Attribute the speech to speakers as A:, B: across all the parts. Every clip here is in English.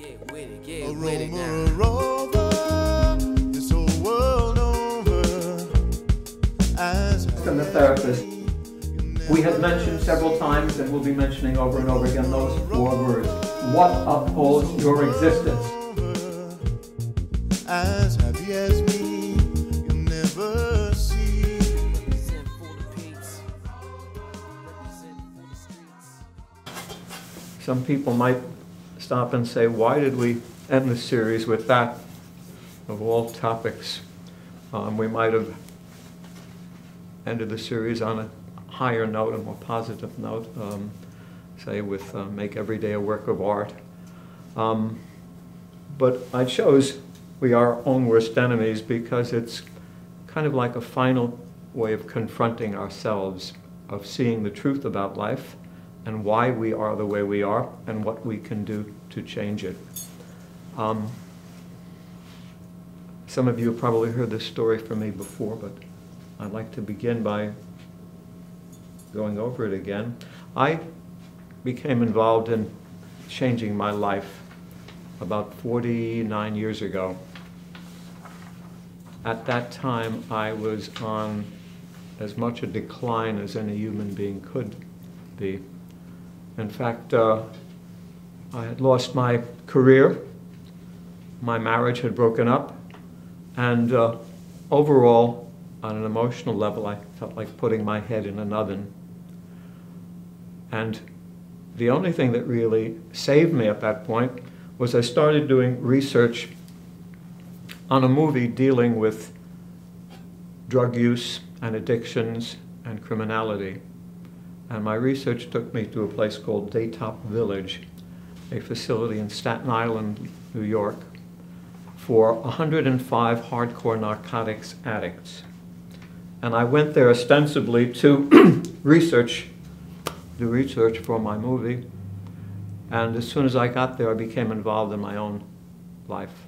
A: Get with it, get with it now.
B: Aroma, aroma, world over. As
C: and the therapist. We had mentioned several times, and we'll be mentioning over and over again those four words. What upholds your existence?
B: as happy as me, you'll never see.
A: Represent for the peeps. Represent for the streets.
C: Some people might stop and say, why did we end the series with that? Of all topics, um, we might have ended the series on a higher note, a more positive note, um, say with uh, make every day a work of art. Um, but I chose We Are Our Own Worst Enemies because it's kind of like a final way of confronting ourselves, of seeing the truth about life and why we are the way we are and what we can do to change it. Um, some of you have probably heard this story from me before, but I'd like to begin by going over it again. I became involved in changing my life about 49 years ago. At that time, I was on as much a decline as any human being could be. In fact, uh, I had lost my career, my marriage had broken up, and uh, overall, on an emotional level, I felt like putting my head in an oven. And the only thing that really saved me at that point was I started doing research on a movie dealing with drug use and addictions and criminality. And my research took me to a place called Daytop Village, a facility in Staten Island, New York, for 105 hardcore narcotics addicts. And I went there ostensibly to research, do research for my movie. And as soon as I got there, I became involved in my own life.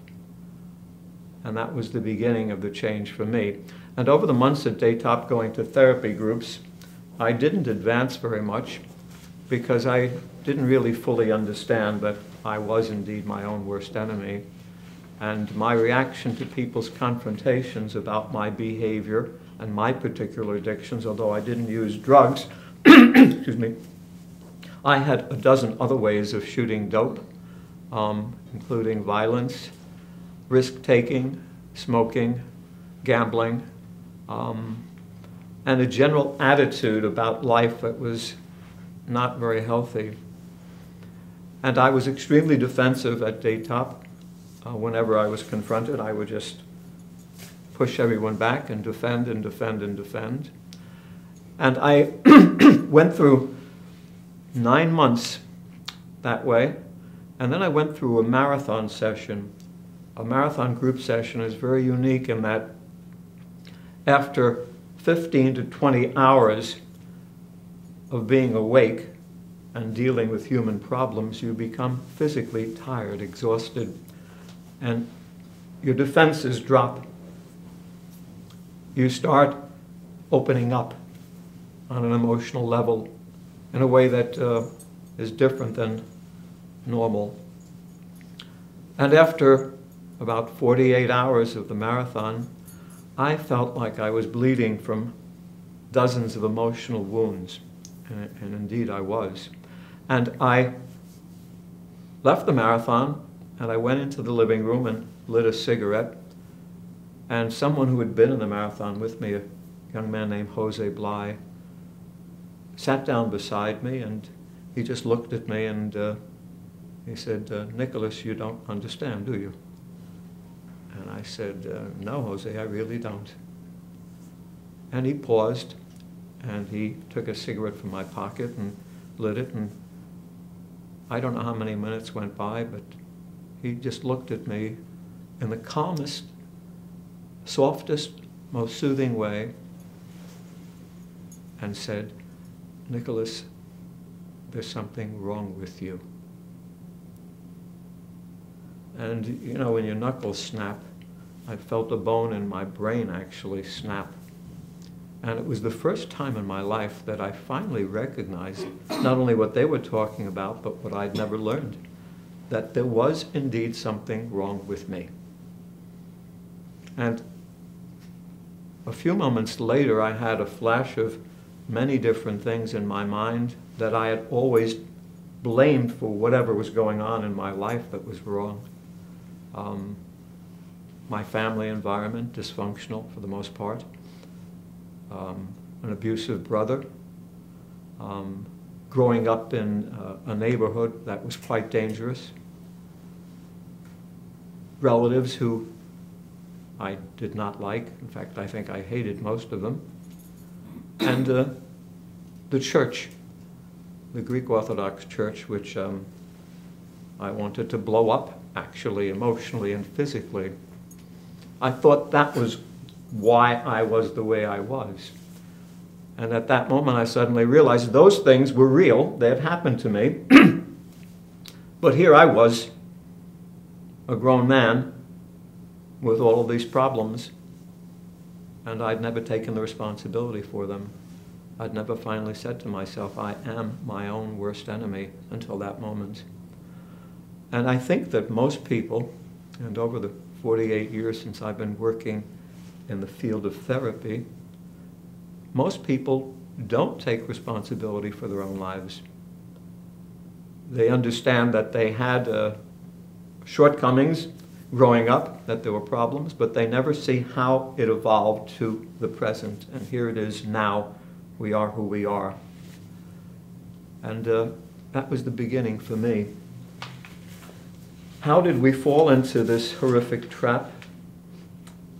C: And that was the beginning of the change for me. And over the months at Daytop going to therapy groups, I didn't advance very much because I didn't really fully understand that I was indeed my own worst enemy. And my reaction to people's confrontations about my behavior and my particular addictions, although I didn't use drugs, excuse me, I had a dozen other ways of shooting dope, um, including violence, risk taking, smoking, gambling, um, and a general attitude about life that was not very healthy. And I was extremely defensive at Daytop. Uh, whenever I was confronted, I would just push everyone back and defend and defend and defend. And I went through nine months that way, and then I went through a marathon session. A marathon group session is very unique in that after 15 to 20 hours of being awake and dealing with human problems, you become physically tired, exhausted, and your defenses drop. You start opening up on an emotional level in a way that uh, is different than normal. And after about 48 hours of the marathon, I felt like I was bleeding from dozens of emotional wounds, and, and indeed I was. And I left the marathon and I went into the living room and lit a cigarette. And someone who had been in the marathon with me, a young man named Jose Bly, sat down beside me and he just looked at me and uh, he said, uh, Nickolas, you don't understand, do you? And I said, uh, No, Jose, I really don't. And he paused and he took a cigarette from my pocket and lit it. And I don't know how many minutes went by, but he just looked at me in the calmest, softest, most soothing way and said, Nickolas, there's something wrong with you. And you know, when your knuckles snap, I felt a bone in my brain actually snap. And it was the first time in my life that I finally recognized not only what they were talking about, but what I'd never learned. that there was indeed something wrong with me. And a few moments later, I had a flash of many different things in my mind that I had always blamed for whatever was going on in my life that was wrong. Um, my family environment, dysfunctional for the most part, um, an abusive brother, um, growing up in uh, a neighborhood that was quite dangerous, relatives who I did not like. In fact, I think I hated most of them. And uh, the church, the Greek Orthodox Church, which um, I wanted to blow up, actually, emotionally and physically. I thought that was why I was the way I was. And at that moment, I suddenly realized those things were real, they had happened to me. but here I was, a grown man, with all of these problems, and I'd never taken the responsibility for them. I'd never finally said to myself, I am my own worst enemy until that moment. And I think that most people, and over the 48 years since I've been working in the field of therapy, most people don't take responsibility for their own lives. They understand that they had uh, shortcomings growing up, that there were problems, but they never see how it evolved to the present. And here it is now. We are who we are. And uh, that was the beginning for me. How did we fall into this horrific trap?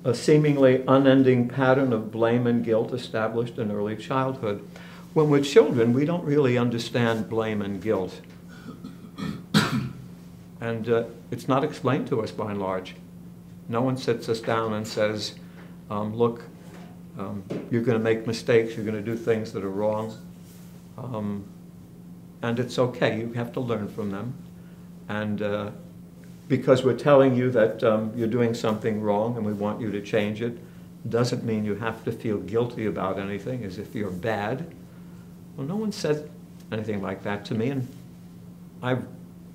C: A seemingly unending pattern of blame and guilt established in early childhood. When we're children, we don't really understand blame and guilt. and uh, it's not explained to us by and large. No one sits us down and says, um, look, um, you're going to make mistakes, you're going to do things that are wrong. Um, and it's okay, you have to learn from them. And uh, because we're telling you that um, you're doing something wrong and we want you to change it, doesn't mean you have to feel guilty about anything as if you're bad. Well, no one said anything like that to me, and I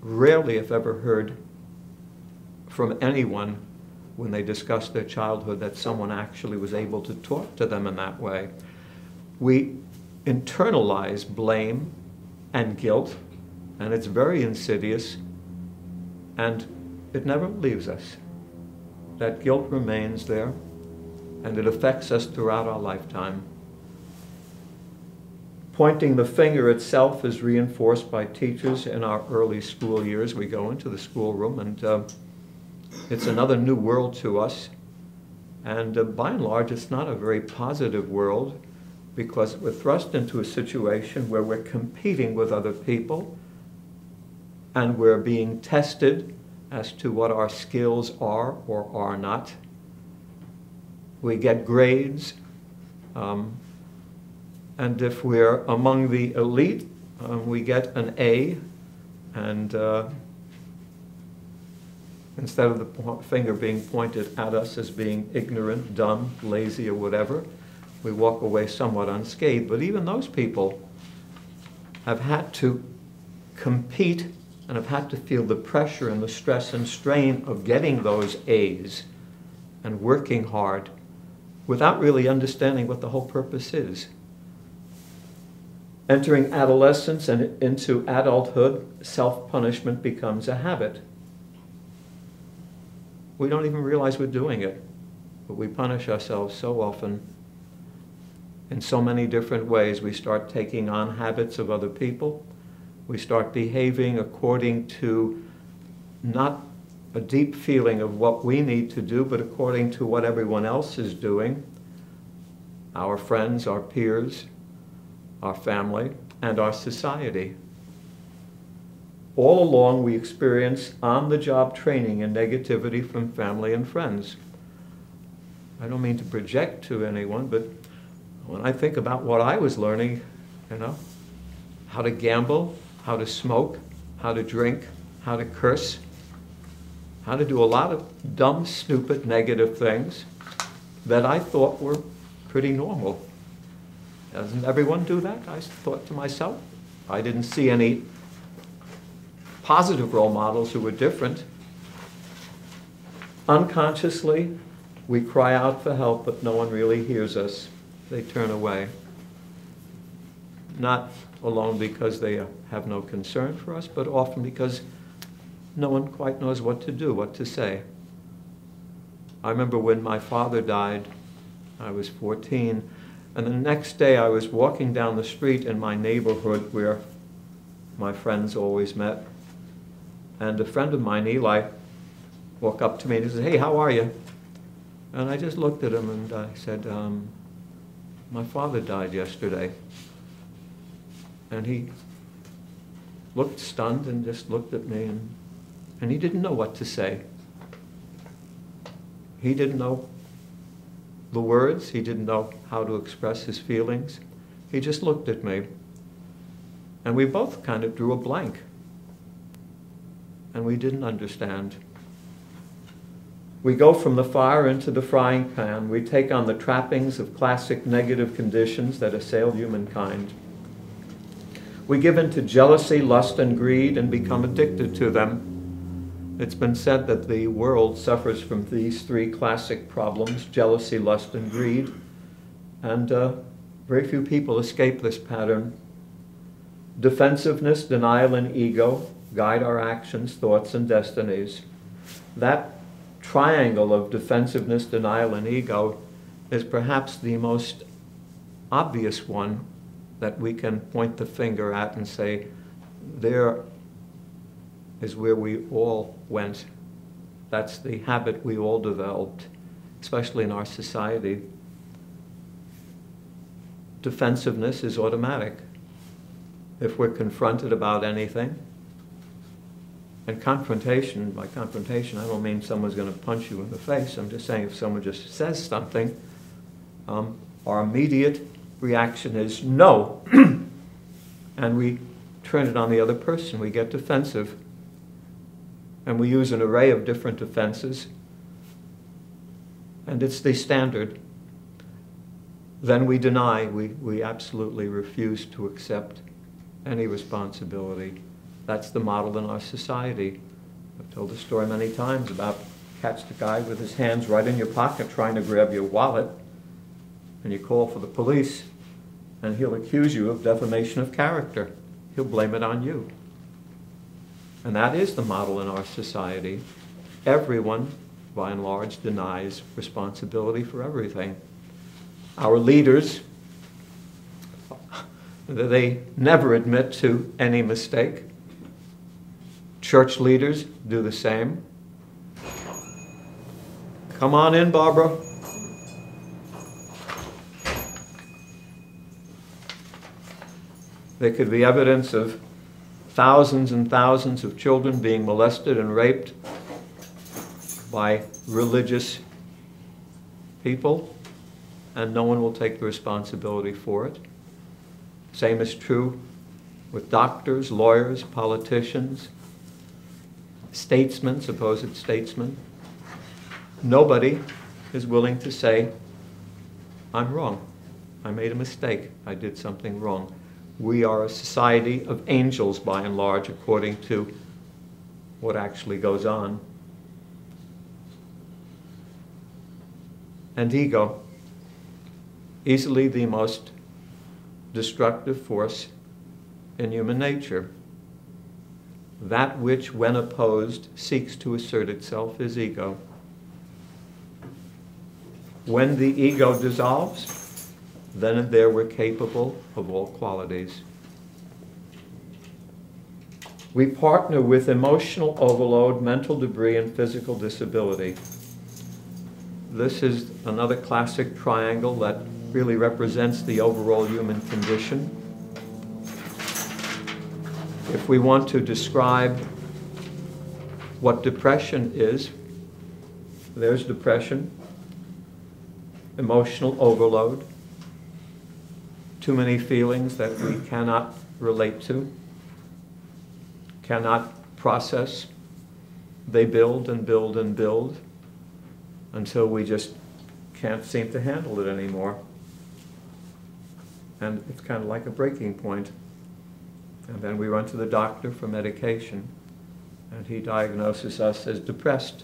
C: rarely, if ever, heard from anyone when they discussed their childhood that someone actually was able to talk to them in that way. We internalize blame and guilt, and it's very insidious, and it never leaves us. That guilt remains there, and it affects us throughout our lifetime. Pointing the finger itself is reinforced by teachers in our early school years. We go into the schoolroom, and uh, it's another new world to us. And uh, by and large, it's not a very positive world because we're thrust into a situation where we're competing with other people and we're being tested as to what our skills are or are not. We get grades, um, and if we're among the elite, um, we get an A, and uh, instead of the finger being pointed at us as being ignorant, dumb, lazy, or whatever, we walk away somewhat unscathed. But even those people have had to compete and have had to feel the pressure and the stress and strain of getting those A's and working hard without really understanding what the whole purpose is. Entering adolescence and into adulthood, self punishment becomes a habit. We don't even realize we're doing it, but we punish ourselves so often in so many different ways. We start taking on habits of other people. We start behaving according to not a deep feeling of what we need to do, but according to what everyone else is doing our friends, our peers, our family, and our society. All along, we experience on the job training and negativity from family and friends. I don't mean to project to anyone, but when I think about what I was learning, you know, how to gamble, how to smoke, how to drink, how to curse, how to do a lot of dumb, stupid, negative things that I thought were pretty normal. Doesn't everyone do that? I thought to myself. I didn't see any positive role models who were different. Unconsciously, we cry out for help, but no one really hears us. They turn away. Not alone because they have no concern for us, but often because no one quite knows what to do, what to say. I remember when my father died, I was 14, and the next day I was walking down the street in my neighborhood where my friends always met. And a friend of mine, Eli, walked up to me and he said, Hey, how are you? And I just looked at him and I said, um, My father died yesterday. And he looked stunned and just looked at me and, and he didn't know what to say. He didn't know the words, he didn't know how to express his feelings. He just looked at me. And we both kind of drew a blank. And we didn't understand. We go from the fire into the frying pan. We take on the trappings of classic negative conditions that assail humankind. We give in to jealousy, lust, and greed and become addicted to them. It's been said that the world suffers from these three classic problems jealousy, lust, and greed. And uh, very few people escape this pattern. Defensiveness, denial, and ego guide our actions, thoughts, and destinies. That triangle of defensiveness, denial, and ego is perhaps the most obvious one that we can point the finger at and say, there is where we all went. That's the habit we all developed, especially in our society. Defensiveness is automatic. If we're confronted about anything, and confrontation, by confrontation, I don't mean someone's going to punch you in the face. I'm just saying if someone just says something, um, our immediate reaction is no. and we turn it on the other person. We get defensive. And we use an array of different defenses. And it's the standard. Then we deny, we, we absolutely refuse to accept any responsibility. That's the model in our society. I've told the story many times about catch the guy with his hands right in your pocket trying to grab your wallet, and you call for the police, and he'll accuse you of defamation of character. He'll blame it on you. And that is the model in our society. Everyone, by and large, denies responsibility for everything. Our leaders, they never admit to any mistake. Church leaders do the same. Come on in, Barbara. There could be evidence of thousands and thousands of children being molested and raped by religious people, and no one will take the responsibility for it. Same is true with doctors, lawyers, politicians, statesmen, supposed statesmen. Nobody is willing to say, I'm wrong. I made a mistake. I did something wrong. We are a society of angels, by and large, according to what actually goes on. And ego, easily the most destructive force in human nature. That which, when opposed, seeks to assert itself is ego. When the ego dissolves, then and there we're capable of all qualities. We partner with emotional overload, mental debris, and physical disability. This is another classic triangle that really represents the overall human condition. If we want to describe what depression is, there's depression, emotional overload, too many feelings that we cannot relate to, cannot process. They build and build and build until we just can't seem to handle it anymore. And it's kind of like a breaking point. And then we run to the doctor for medication. and he diagnoses us as depressed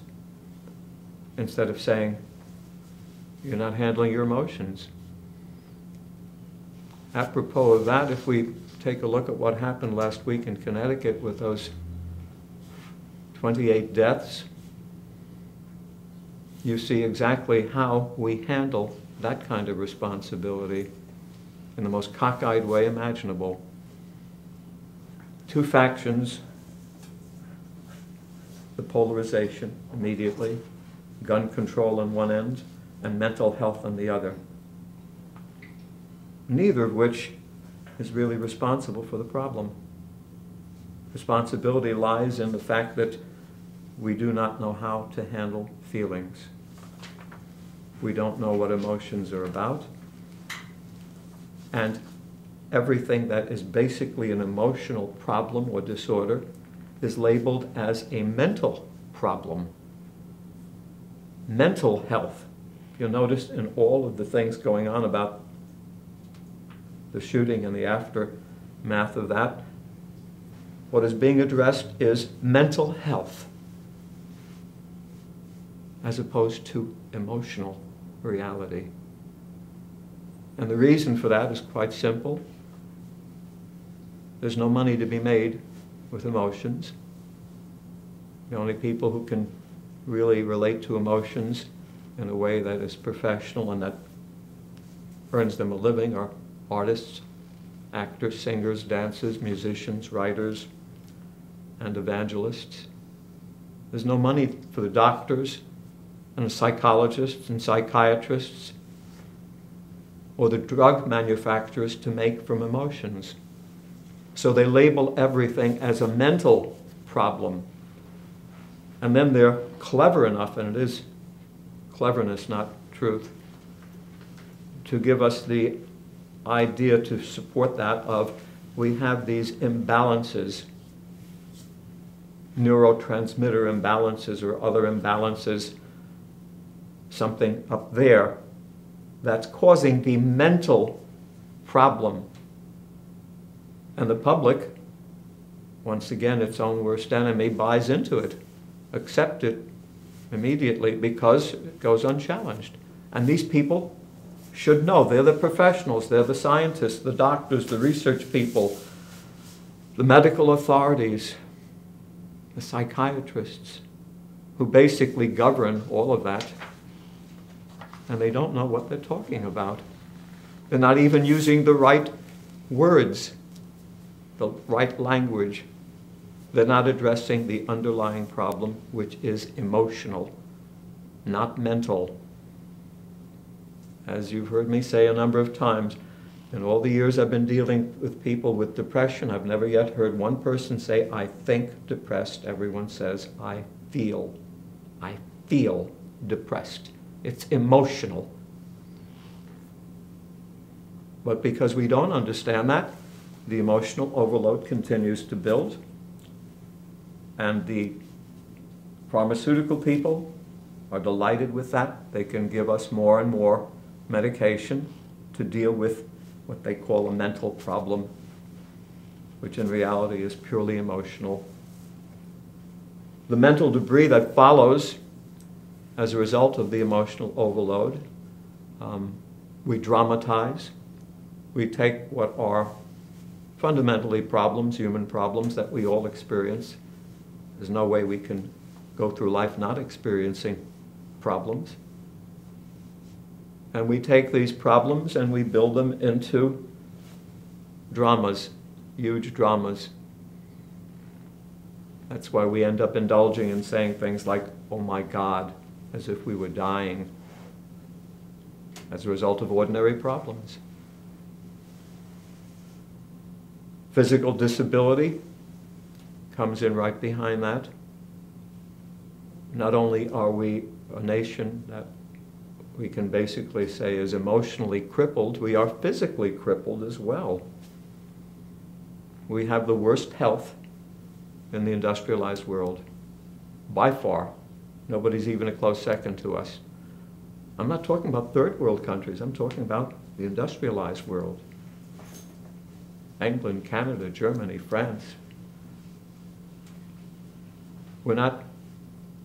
C: instead of saying, You're not handling your emotions. Apropos of that, if we take a look at what happened last week in Connecticut with those 28 deaths, you see exactly how we handle that kind of responsibility in the most cockeyed way imaginable. Two factions, the polarization immediately, gun control on one end, and mental health on the other. Neither of which is really responsible for the problem. Responsibility lies in the fact that we do not know how to handle feelings. We don't know what emotions are about. And everything that is basically an emotional problem or disorder is labeled as a mental problem. Mental health. You'll notice in all of the things going on about the shooting and the aftermath of that, what is being addressed is mental health as opposed to emotional reality. And the reason for that is quite simple. There's no money to be made with emotions. The only people who can really relate to emotions in a way that is professional and that earns them a living are artists, actors, singers, dancers, musicians, writers, and evangelists. There's no money for the doctors and the psychologists and psychiatrists or the drug manufacturers to make from emotions. So they label everything as a mental problem. And then they're clever enough, and it is cleverness, not truth, to give us the idea to support that of we have these imbalances, neurotransmitter imbalances or other imbalances, something up there that's causing the mental problem. And the public, once again, its own worst enemy, buys into it, accept it immediately because it goes unchallenged. And these people should know. They're the professionals, they're the scientists, the doctors, the research people, the medical authorities, the psychiatrists, who basically govern all of that and they don't know what they're talking about. They're not even using the right words, the right language. They're not addressing the underlying problem, which is emotional, not mental. As you've heard me say a number of times, in all the years I've been dealing with people with depression, I've never yet heard one person say, I think depressed. Everyone says, I feel. I feel depressed. It's emotional. But because we don't understand that, the emotional overload continues to build. And the pharmaceutical people are delighted with that. They can give us more and more medication to deal with what they call a mental problem, which in reality is purely emotional. The mental debris that follows as a result of the emotional overload. Um, we dramatize. We take what are fundamentally problems, human problems that we all experience. There's no way we can go through life not experiencing problems. And we take these problems and we build them into dramas, huge dramas. That's why we end up indulging in saying things like, oh my God, as if we were dying as a result of ordinary problems. Physical disability comes in right behind that. Not only are we a nation that we can basically say is emotionally crippled, we are physically crippled as well. We have the worst health in the industrialized world, by far. Nobody's even a close second to us. I'm not talking about third world countries, I'm talking about the industrialized world. England, Canada, Germany, France. we're not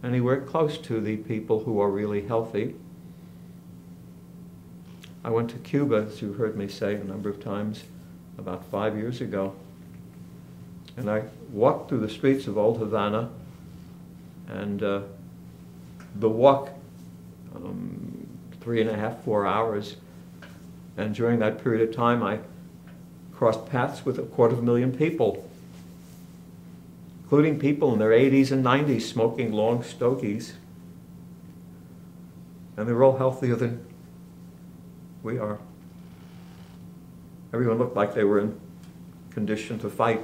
C: anywhere close to the people who are really healthy. I went to Cuba, as you heard me say a number of times, about five years ago. And I walked through the streets of Old Havana, and uh, the walk, um, three and a half, four hours, and during that period of time, I crossed paths with a quarter of a million people, including people in their 80s and 90s smoking long stogies. And they were all healthier than we are. Everyone looked like they were in condition to fight.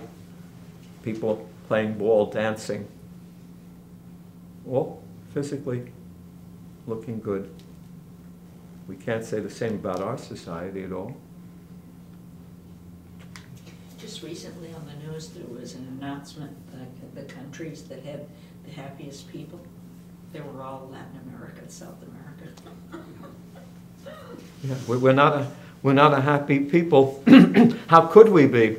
C: People playing ball, dancing. All physically looking good. We can't say the same about our society at all.
D: Just recently on the news, there was an announcement that the countries that had the happiest people, they were all Latin America, South America.
C: Yeah, we- we're not a, we're not a happy people. How could we be?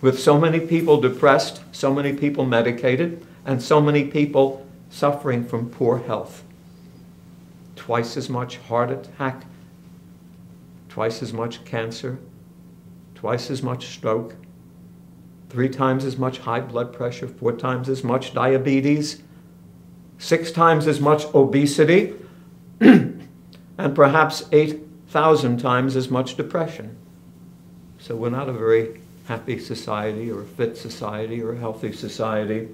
C: With so many people depressed, so many people medicated, and so many people suffering from poor health. Twice as much heart attack, twice as much cancer, twice as much stroke, three times as much high blood pressure, four times as much diabetes, six times as much obesity, and perhaps 8,000 times as much depression. So we're not a very happy society or a fit society or a healthy society.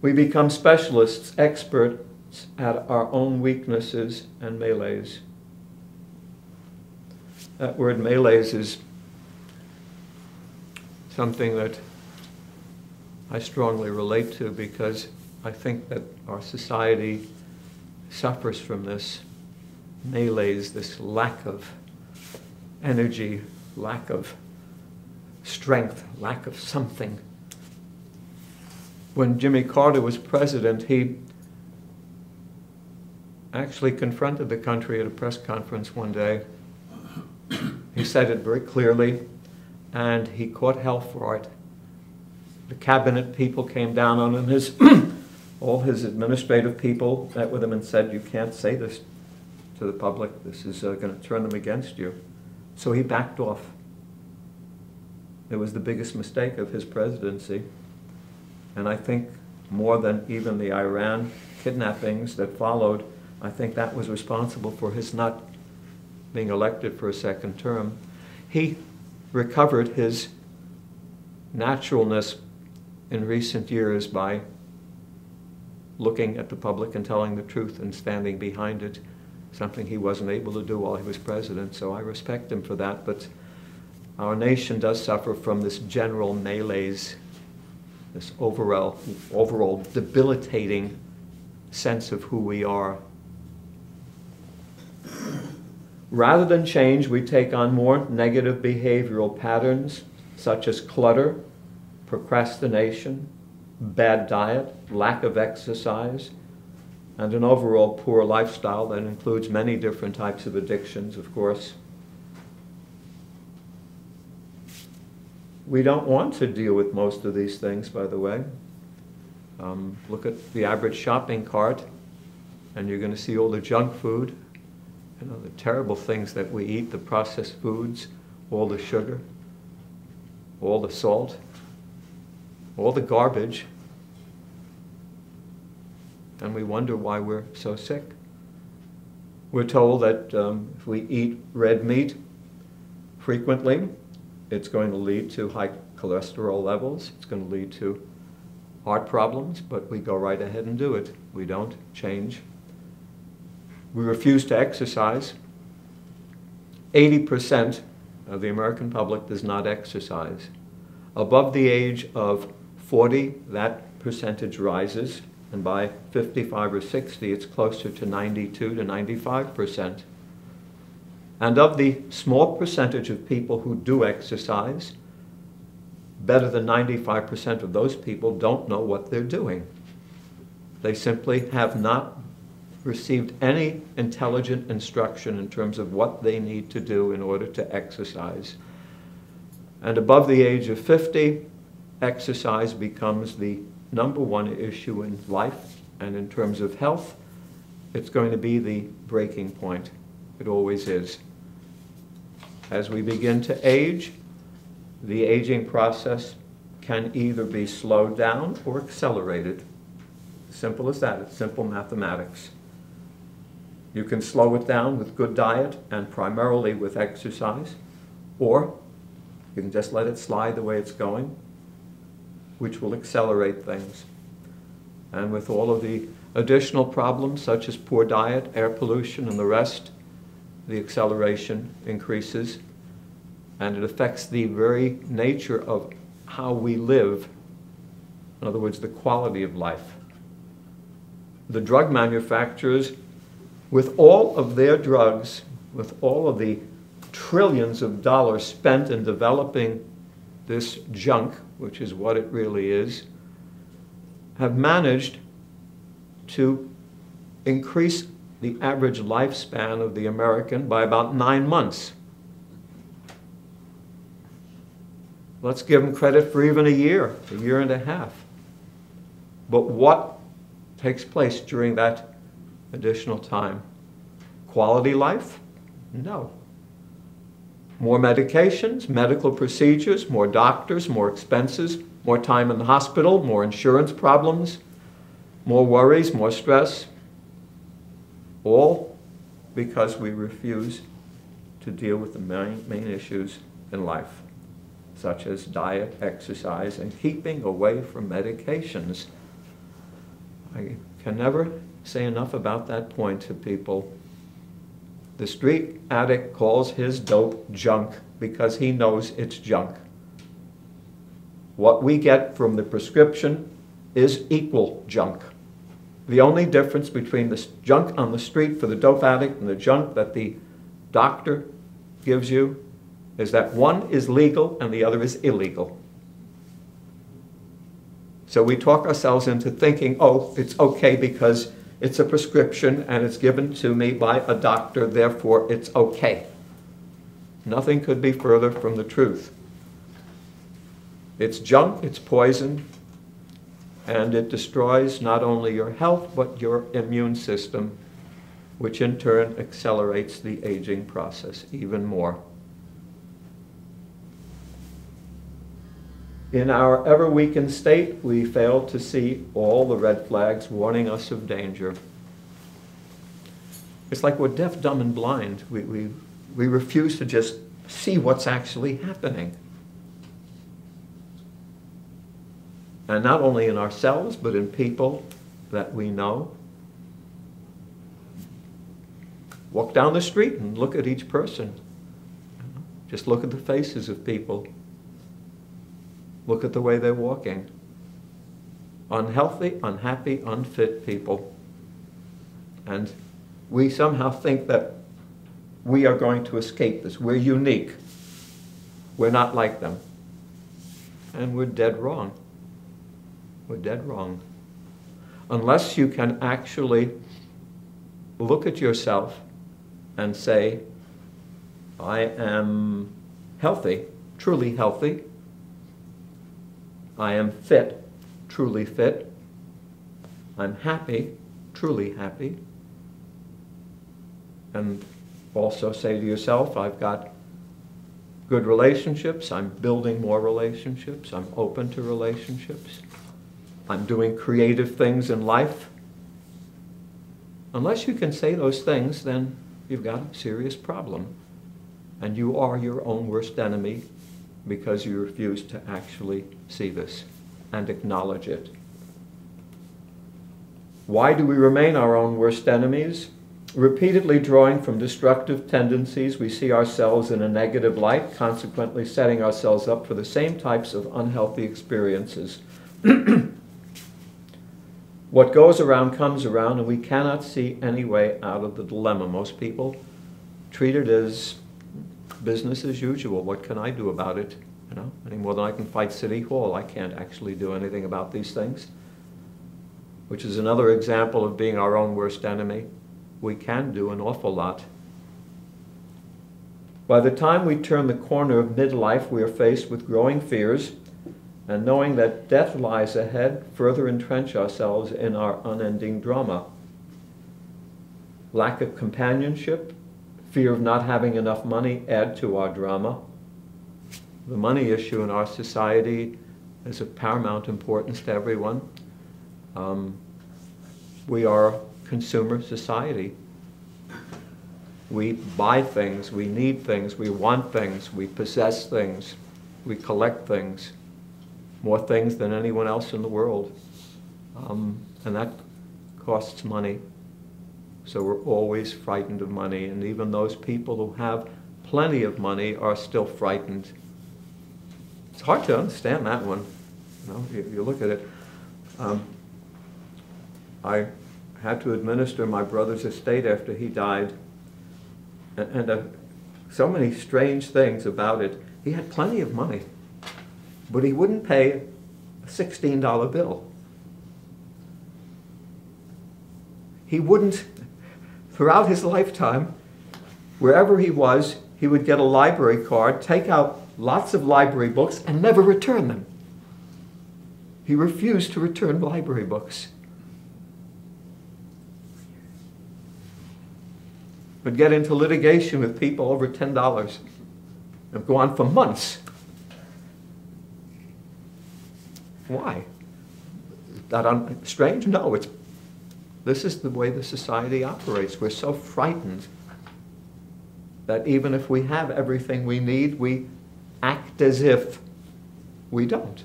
C: We become specialists, experts at our own weaknesses and melees. That word melees is something that I strongly relate to because I think that our society suffers from this malaise, this lack of energy, lack of strength, lack of something. When Jimmy Carter was president, he actually confronted the country at a press conference one day. He said it very clearly, and he caught hell for it. The cabinet people came down on him. His all his administrative people met with him and said, "You can't say this to the public. This is uh, going to turn them against you." So he backed off. It was the biggest mistake of his presidency, and I think more than even the Iran kidnappings that followed, I think that was responsible for his not being elected for a second term. He recovered his naturalness in recent years by looking at the public and telling the truth and standing behind it, something he wasn't able to do while he was president. So I respect him for that. But our nation does suffer from this general malaise, this overall, overall debilitating sense of who we are. Rather than change, we take on more negative behavioral patterns such as clutter, procrastination, bad diet, lack of exercise, and an overall poor lifestyle that includes many different types of addictions, of course. We don't want to deal with most of these things, by the way. Um, look at the average shopping cart, and you're going to see all the junk food, you know, the terrible things that we eat, the processed foods, all the sugar, all the salt, all the garbage, and we wonder why we're so sick. We're told that um, if we eat red meat frequently, it's going to lead to high cholesterol levels, it's going to lead to heart problems, but we go right ahead and do it. We don't change. We refuse to exercise. 80% of the American public does not exercise. Above the age of 40, that percentage rises, and by 55 or 60, it's closer to 92 to 95%. And of the small percentage of people who do exercise, better than 95% of those people don't know what they're doing. They simply have not received any intelligent instruction in terms of what they need to do in order to exercise. And above the age of 50, exercise becomes the number one issue in life and in terms of health, it's going to be the breaking point. It always is. As we begin to age, the aging process can either be slowed down or accelerated. Simple as that. It's simple mathematics. You can slow it down with good diet and primarily with exercise, or you can just let it slide the way it's going, which will accelerate things. And with all of the additional problems such as poor diet, air pollution, and the rest, the acceleration increases and it affects the very nature of how we live. In other words, the quality of life. The drug manufacturers, with all of their drugs, with all of the trillions of dollars spent in developing this junk, which is what it really is, have managed to increase the average lifespan of the American by about nine months. Let's give them credit for even a year, a year and a half. But what takes place during that additional time? Quality life? No. More medications, medical procedures, more doctors, more expenses, more time in the hospital, more insurance problems, more worries, more stress. All because we refuse to deal with the main, main issues in life such as diet, exercise, and keeping away from medications. I can never say enough about that point to people. The street addict calls his dope junk because he knows it's junk. What we get from the prescription is equal junk. The only difference between the junk on the street for the dope addict and the junk that the doctor gives you is that one is legal and the other is illegal. So we talk ourselves into thinking, oh, it's okay because it's a prescription and it's given to me by a doctor, therefore it's okay. Nothing could be further from the truth. It's junk, it's poison, and it destroys not only your health but your immune system, which in turn accelerates the aging process even more. In our ever weakened state, we fail to see all the red flags warning us of danger. It's like we're deaf, dumb, and blind. We, we, we refuse to just see what's actually happening. And not only in ourselves, but in people that we know. Walk down the street and look at each person. Just look at the faces of people. Look at the way they're walking. Unhealthy, unhappy, unfit people. And we somehow think that we are going to escape this. We're unique. We're not like them. And we're dead wrong. We're dead wrong. Unless you can actually look at yourself and say, I am healthy, truly healthy, I am fit, truly fit. I'm happy, truly happy. And also say to yourself, I've got good relationships, I'm building more relationships, I'm open to relationships, I'm doing creative things in life. Unless you can say those things, then you've got a serious problem. And you are your own worst enemy because you refuse to actually see this and acknowledge it. Why do we remain our own worst enemies? Repeatedly drawing from destructive tendencies, we see ourselves in a negative light, consequently setting ourselves up for the same types of unhealthy experiences. what goes around comes around, and we cannot see any way out of the dilemma. Most people treat it as business as usual. What can I do about it? You know, any more than I can fight City Hall. I can't actually do anything about these things. Which is another example of being our own worst enemy. We can do an awful lot. By the time we turn the corner of midlife, we are faced with growing fears and knowing that death lies ahead, further entrench ourselves in our unending drama. Lack of companionship, fear of not having enough money add to our drama. The money issue in our society is of paramount importance to everyone. Um, we are a consumer society. We buy things, we need things, we want things, we possess things, we collect things, more things than anyone else in the world. Um, and that costs money. So we're always frightened of money, and even those people who have plenty of money are still frightened. It's hard to understand that one. You know, you, you look at it. Um, I had to administer my brother's estate after he died, and, and uh, so many strange things about it. He had plenty of money, but he wouldn't pay a $16 bill. He wouldn't, throughout his lifetime, wherever he was, he would get a library card, take out lots of library books, and never return them. He refused to return library books. Would get into litigation with people over $10 and go on for months. Why? Is that strange? No, it's this is the way the society operates. We're so frightened that even if we have everything we need, we act as if we don't.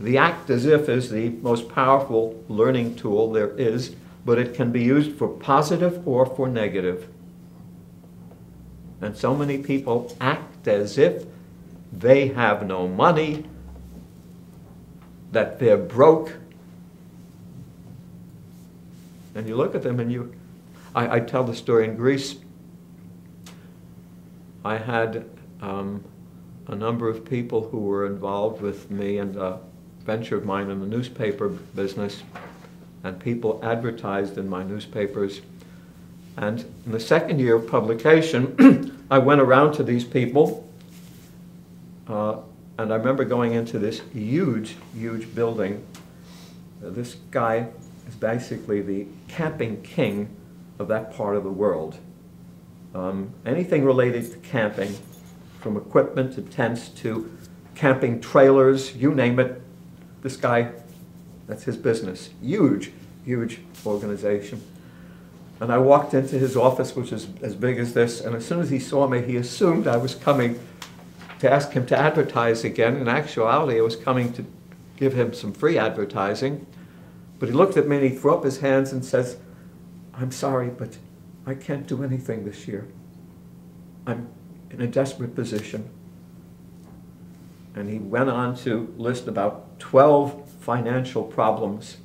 C: The act as if is the most powerful learning tool there is, but it can be used for positive or for negative. And so many people act as if they have no money, that they're broke. And you look at them and you, I, I tell the story in Greece. I had um, a number of people who were involved with me and a venture of mine in the newspaper business, and people advertised in my newspapers. And in the second year of publication, I went around to these people, uh, and I remember going into this huge, huge building. This guy is basically the camping king of that part of the world. Um, anything related to camping, from equipment to tents to camping trailers, you name it, this guy, that's his business. Huge, huge organization. And I walked into his office, which is as big as this, and as soon as he saw me, he assumed I was coming to ask him to advertise again. In actuality, I was coming to give him some free advertising. But he looked at me and he threw up his hands and says, I'm sorry, but I can't do anything this year. I'm in a desperate position. And he went on to list about 12 financial problems,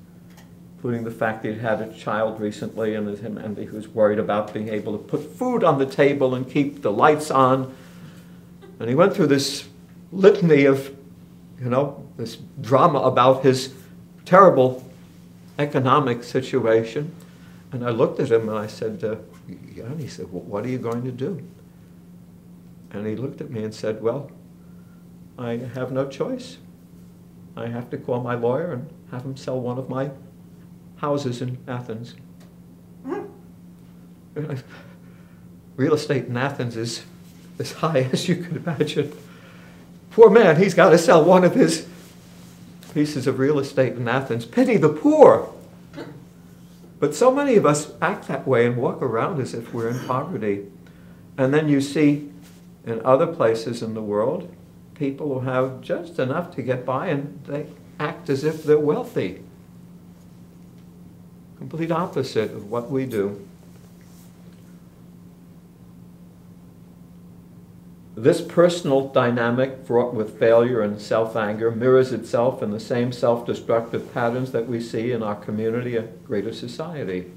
C: including the fact that he'd had a child recently and, and he was worried about being able to put food on the table and keep the lights on. And he went through this litany of, you know, this drama about his terrible economic situation. And I looked at him and I said, uh, yeah, and he said, well, what are you going to do? And he looked at me and said, well, I have no choice. I have to call my lawyer and have him sell one of my houses in Athens. Real estate in Athens is as high as you could imagine. Poor man, he's got to sell one of his pieces of real estate in Athens. Pity the poor. But so many of us act that way and walk around as if we're in poverty. And then you see in other places in the world people who have just enough to get by and they act as if they're wealthy. Complete opposite of what we do. This personal dynamic, fraught with failure and self anger, mirrors itself in the same self destructive patterns that we see in our community and greater society.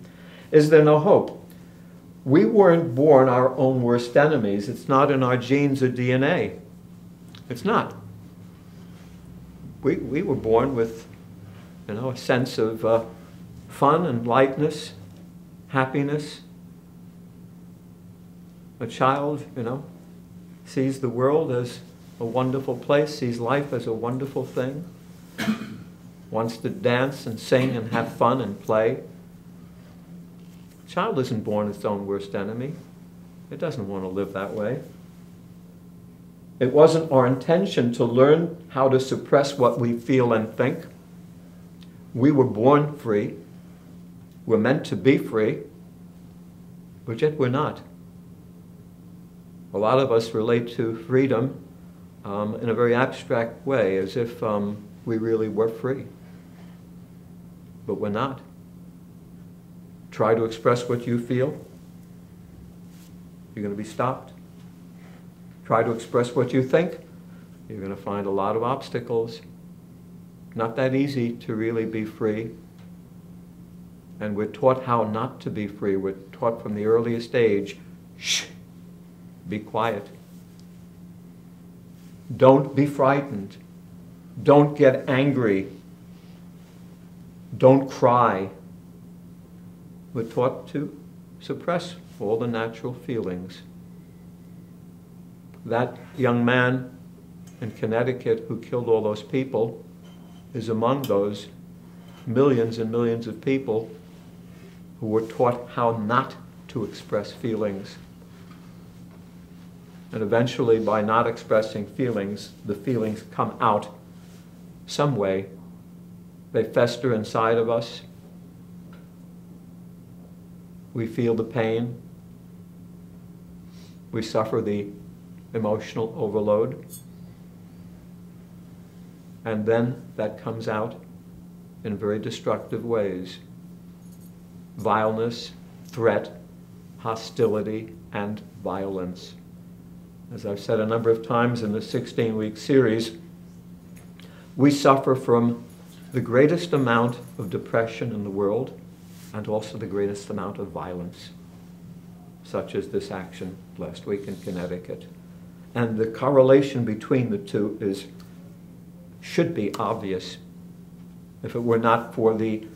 C: Is there no hope? We weren't born our own worst enemies. It's not in our genes or DNA. It's not. We, we were born with you know, a sense of uh, fun and lightness, happiness. A child, you know, sees the world as a wonderful place, sees life as a wonderful thing. wants to dance and sing and have fun and play. Child isn't born its own worst enemy. It doesn't want to live that way. It wasn't our intention to learn how to suppress what we feel and think. We were born free. We're meant to be free, but yet we're not. A lot of us relate to freedom um, in a very abstract way, as if um, we really were free. But we're not. Try to express what you feel, you're going to be stopped. Try to express what you think, you're going to find a lot of obstacles. Not that easy to really be free. And we're taught how not to be free. We're taught from the earliest age shh, be quiet. Don't be frightened. Don't get angry. Don't cry. We're taught to suppress all the natural feelings. That young man in Connecticut who killed all those people is among those millions and millions of people who were taught how not to express feelings. And eventually, by not expressing feelings, the feelings come out some way. They fester inside of us. We feel the pain. We suffer the emotional overload. And then that comes out in very destructive ways vileness, threat, hostility, and violence. As I've said a number of times in the 16 week series, we suffer from the greatest amount of depression in the world and also the greatest amount of violence, such as this action last week in Connecticut. And the correlation between the two is should be obvious. If it were not for the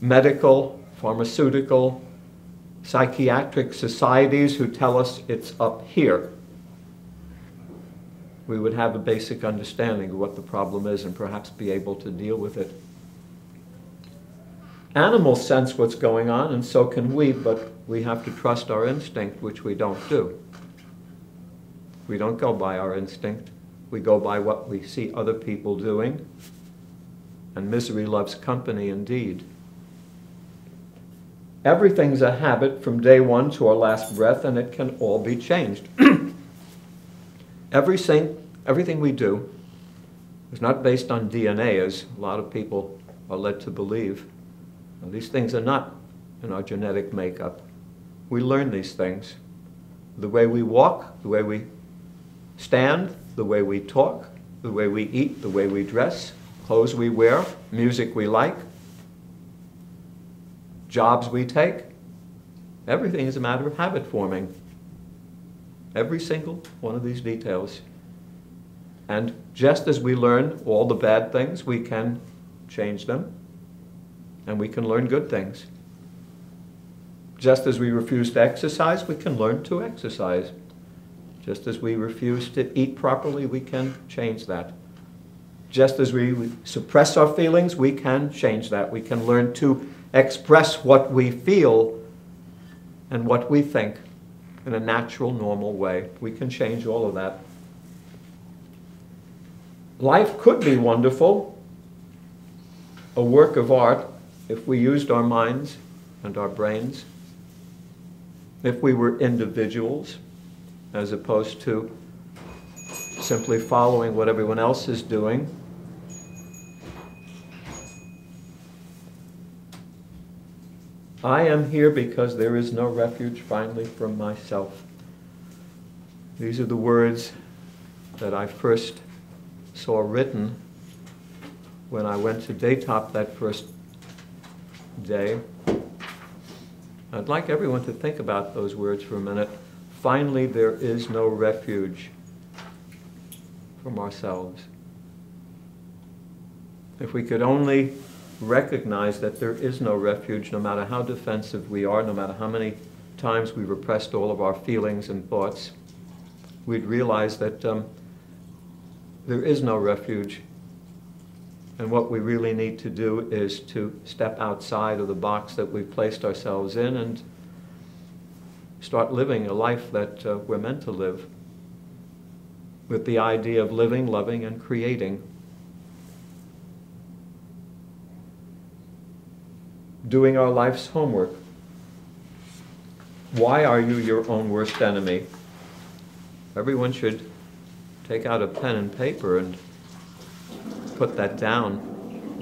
C: medical, pharmaceutical, psychiatric societies who tell us it's up here, we would have a basic understanding of what the problem is and perhaps be able to deal with it. Animals sense what's going on, and so can we, but we have to trust our instinct, which we don't do. We don't go by our instinct. We go by what we see other people doing. And misery loves company indeed. Everything's a habit from day one to our last breath, and it can all be changed. everything, everything we do is not based on DNA, as a lot of people are led to believe. These things are not in our genetic makeup. We learn these things. The way we walk, the way we stand, the way we talk, the way we eat, the way we dress, clothes we wear, music we like, jobs we take. Everything is a matter of habit forming. Every single one of these details. And just as we learn all the bad things, we can change them and we can learn good things. Just as we refuse to exercise, we can learn to exercise. Just as we refuse to eat properly, we can change that. Just as we suppress our feelings, we can change that. We can learn to express what we feel and what we think in a natural, normal way. We can change all of that. Life could be wonderful, a work of art, if we used our minds and our brains, if we were individuals as opposed to simply following what everyone else is doing. I am here because there is no refuge finally from myself. These are the words that I first saw written when I went to Daytop that first day. I'd like everyone to think about those words for a minute. Finally, there is no refuge from ourselves. If we could only recognize that there is no refuge, no matter how defensive we are, no matter how many times we repressed all of our feelings and thoughts, we'd realize that um, there is no refuge And what we really need to do is to step outside of the box that we've placed ourselves in and start living a life that uh, we're meant to live with the idea of living, loving, and creating. Doing our life's homework. Why are you your own worst enemy? Everyone should take out a pen and paper and put that down.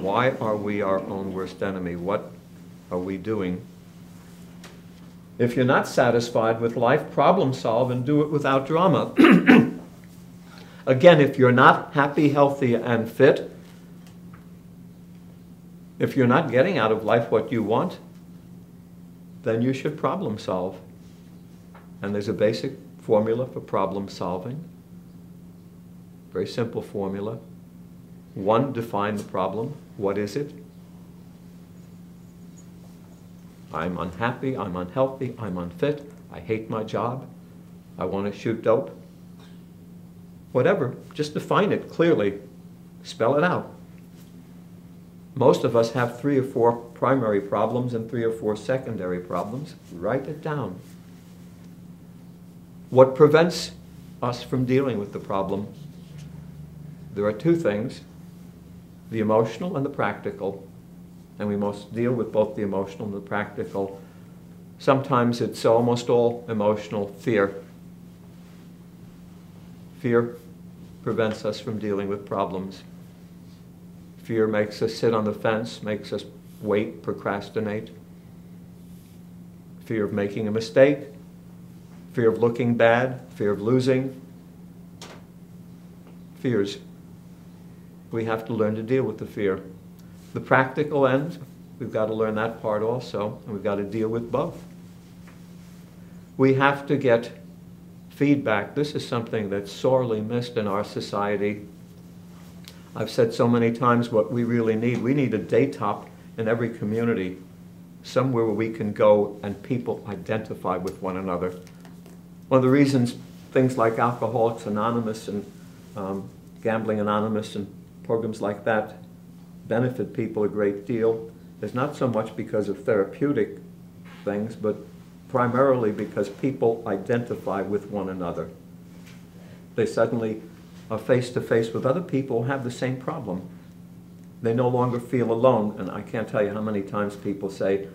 C: Why are we our own worst enemy? What are we doing? If you're not satisfied with life, problem solve and do it without drama. Again, if you're not happy, healthy, and fit, if you're not getting out of life what you want, then you should problem solve. And there's a basic formula for problem solving. Very simple formula. One, define the problem. What is it? I'm unhappy, I'm unhealthy, I'm unfit, I hate my job, I want to shoot dope. Whatever, just define it clearly, spell it out. Most of us have three or four primary problems and three or four secondary problems. Write it down. What prevents us from dealing with the problem? There are two things the emotional and the practical and we must deal with both the emotional and the practical. Sometimes it's almost all emotional fear. Fear prevents us from dealing with problems. Fear makes us sit on the fence, makes us wait, procrastinate. Fear of making a mistake, fear of looking bad, fear of losing. Fears. We have to learn to deal with the fear. The practical end, we've got to learn that part also, and we've got to deal with both. We have to get feedback. This is something that's sorely missed in our society. I've said so many times what we really need. We need a daytop in every community, somewhere where we can go and people identify with one another. One of the reasons things like Alcoholics Anonymous and um, Gambling Anonymous and programs like that benefit people a great deal is not so much because of therapeutic things, but primarily because people identify with one another. They suddenly are face to face with other people who have the same problem. They no longer feel alone, and I can't tell you how many times people say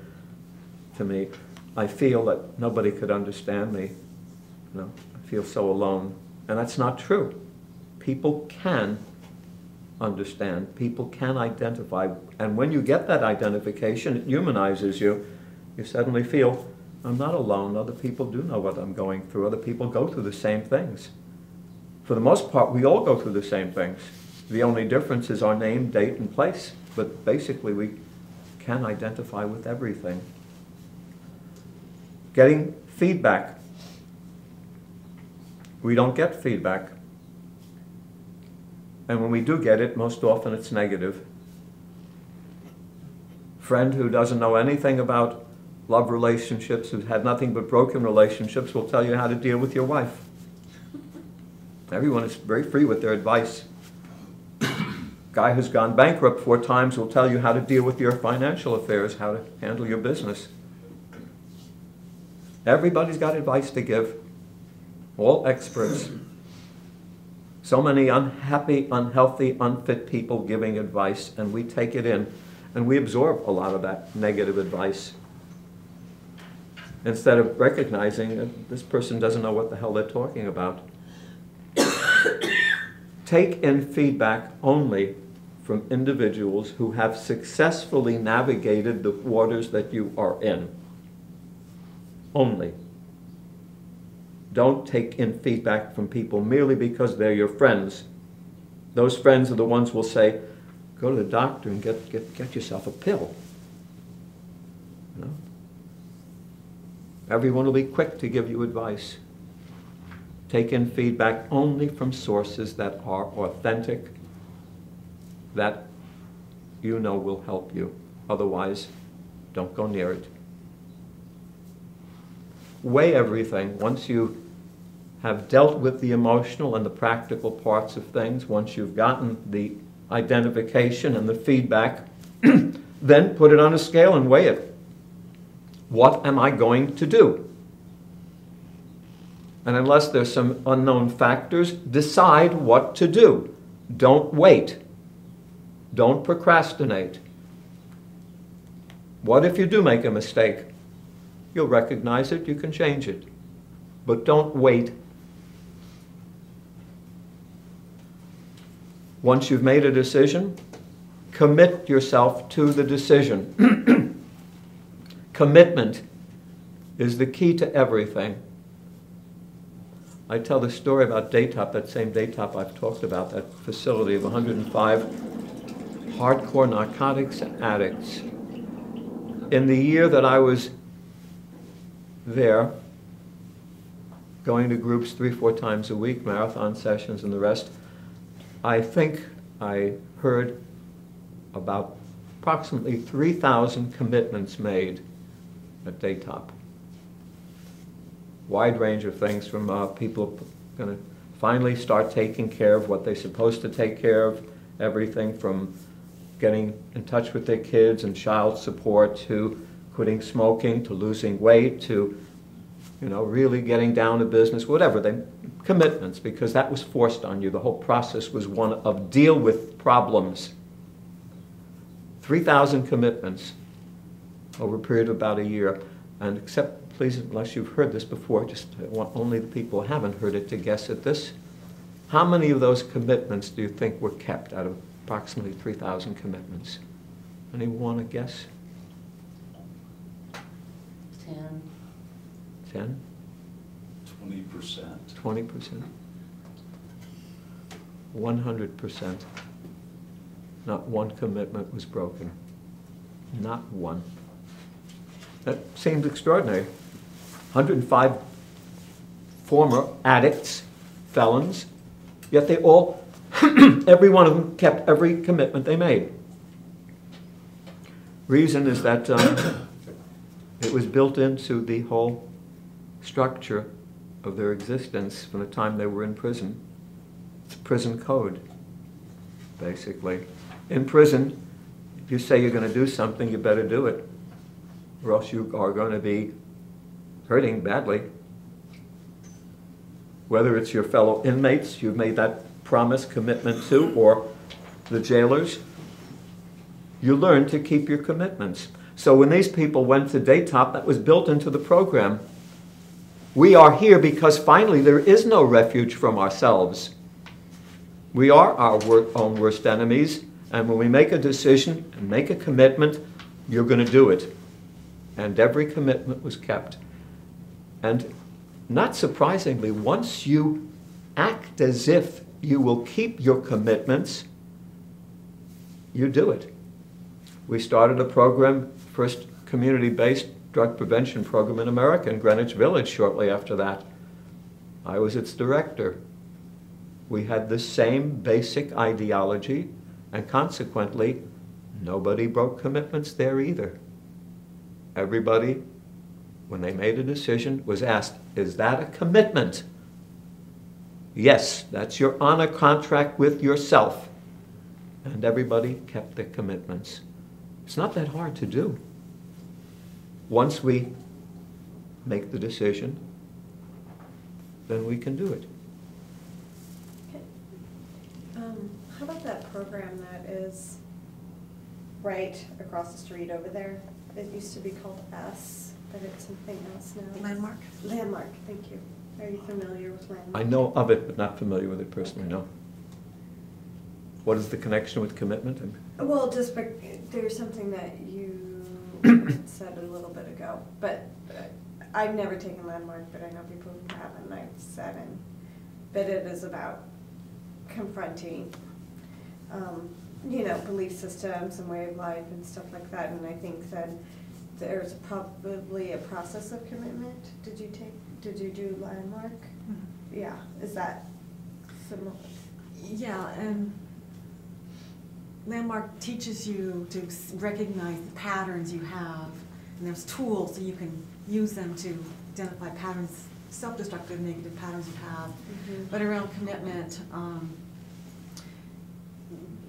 C: to me, I feel that nobody could understand me. You know, I feel so alone. And that's not true. People can understand. People can identify. And when you get that identification, it humanizes you. You suddenly feel, I'm not alone. Other people do know what I'm going through. Other people go through the same things. For the most part, we all go through the same things. The only difference is our name, date, and place. But basically, we can identify with everything. Getting feedback. We don't get feedback. And when we do get it, most often it's negative. Friend who doesn't know anything about love relationships, who's had nothing but broken relationships, will tell you how to deal with your wife. Everyone is very free with their advice. Guy who's gone bankrupt four times will tell you how to deal with your financial affairs, how to handle your business. Everybody's got advice to give, all experts. So many unhappy, unhealthy, unfit people giving advice, and we take it in and we absorb a lot of that negative advice. Instead of recognizing that this person doesn't know what the hell they're talking about. Take in feedback only from individuals who have successfully navigated the waters that you are in. Only. Don't take in feedback from people merely because they're your friends. Those friends are the ones who will say, go to the doctor and get, get, get yourself a pill. Know? Everyone will be quick to give you advice. Take in feedback only from sources that are authentic, that you know will help you. Otherwise, don't go near it. Weigh everything. Once you have dealt with the emotional and the practical parts of things, once you've gotten the identification and the feedback, then put it on a scale and weigh it. What am I going to do? And unless there's some unknown factors, decide what to do. Don't wait. Don't procrastinate. What if you do make a mistake? You'll recognize it, you can change it. But don't wait. Once you've made a decision, commit yourself to the decision. Commitment is the key to everything. I tell the story about Daytop, that same Daytop I've talked about, that facility of 105 hardcore narcotics addicts. In the year that I was there, going to groups three, four times a week, marathon sessions and the rest, I think I heard about approximately 3,000 commitments made at Daytop. Wide range of things from uh, people going to finally start taking care of what they're supposed to take care of, everything from getting in touch with their kids and child support to quitting smoking to losing weight to you know really getting down to business whatever they commitments because that was forced on you. The whole process was one of deal with problems. 3000 commitments over a period of about a year and except please unless you've heard this before just uh, want only the people who haven't heard it to guess at this how many of those commitments do you think were kept out of approximately 3,000 commitments. Anyone want to guess?
E: Ten.
C: 10?
F: Twenty percent.
C: 20%? 100%. Not one commitment was broken. Not one. That seems extraordinary. 105 former addicts, felons, yet they all every one of them kept every commitment they made. Reason is that um, it was built into the whole structure of their existence from the time they were in prison. It's prison code, basically. In prison, if you say you're going to do something, you better do it, or else you are going to be hurting badly. Whether it's your fellow inmates, you've made that promise, commitment to, or the jailers, you learn to keep your commitments. So when these people went to Daytop, that was built into the program. We are here because finally there is no refuge from ourselves. We are our own worst enemies, and when we make a decision and make a commitment, you're going to do it. And every commitment was kept. And not surprisingly, once you act as if you will keep your commitments, you do it. We started a program, first community based drug prevention program in America in Greenwich Village shortly after that. I was its director. We had the same basic ideology, and consequently, nobody broke commitments there either. Everybody, when they made a decision, was asked, Is that a commitment? Yes, that's your honor contract with yourself. And everybody kept their commitments. It's not that hard to do. Once we make the decision, then we can do it.
G: Um, how about that program that is right across the street over there? It used to be called est, but it's something else now.
E: Landmark?
G: Landmark, thank you. Are you familiar with Landmark?
C: I know of it, but not familiar with it personally, no. What is the connection with commitment?
G: Well, just, bec- there's something that you said a little bit ago, but uh, I've never taken Landmark, but I know people who have, and I've said, and, but it is about confronting, um, you know, belief systems and way of life and stuff like that, and I think that there's probably a process of commitment. Did you take, did you do Landmark? Yeah, is that similar?
E: Yeah, and Landmark teaches you to recognize the patterns you have, and there's tools so you can use them to identify patterns, self-destructive negative patterns you have.
G: Mhm.
E: But around commitment, um,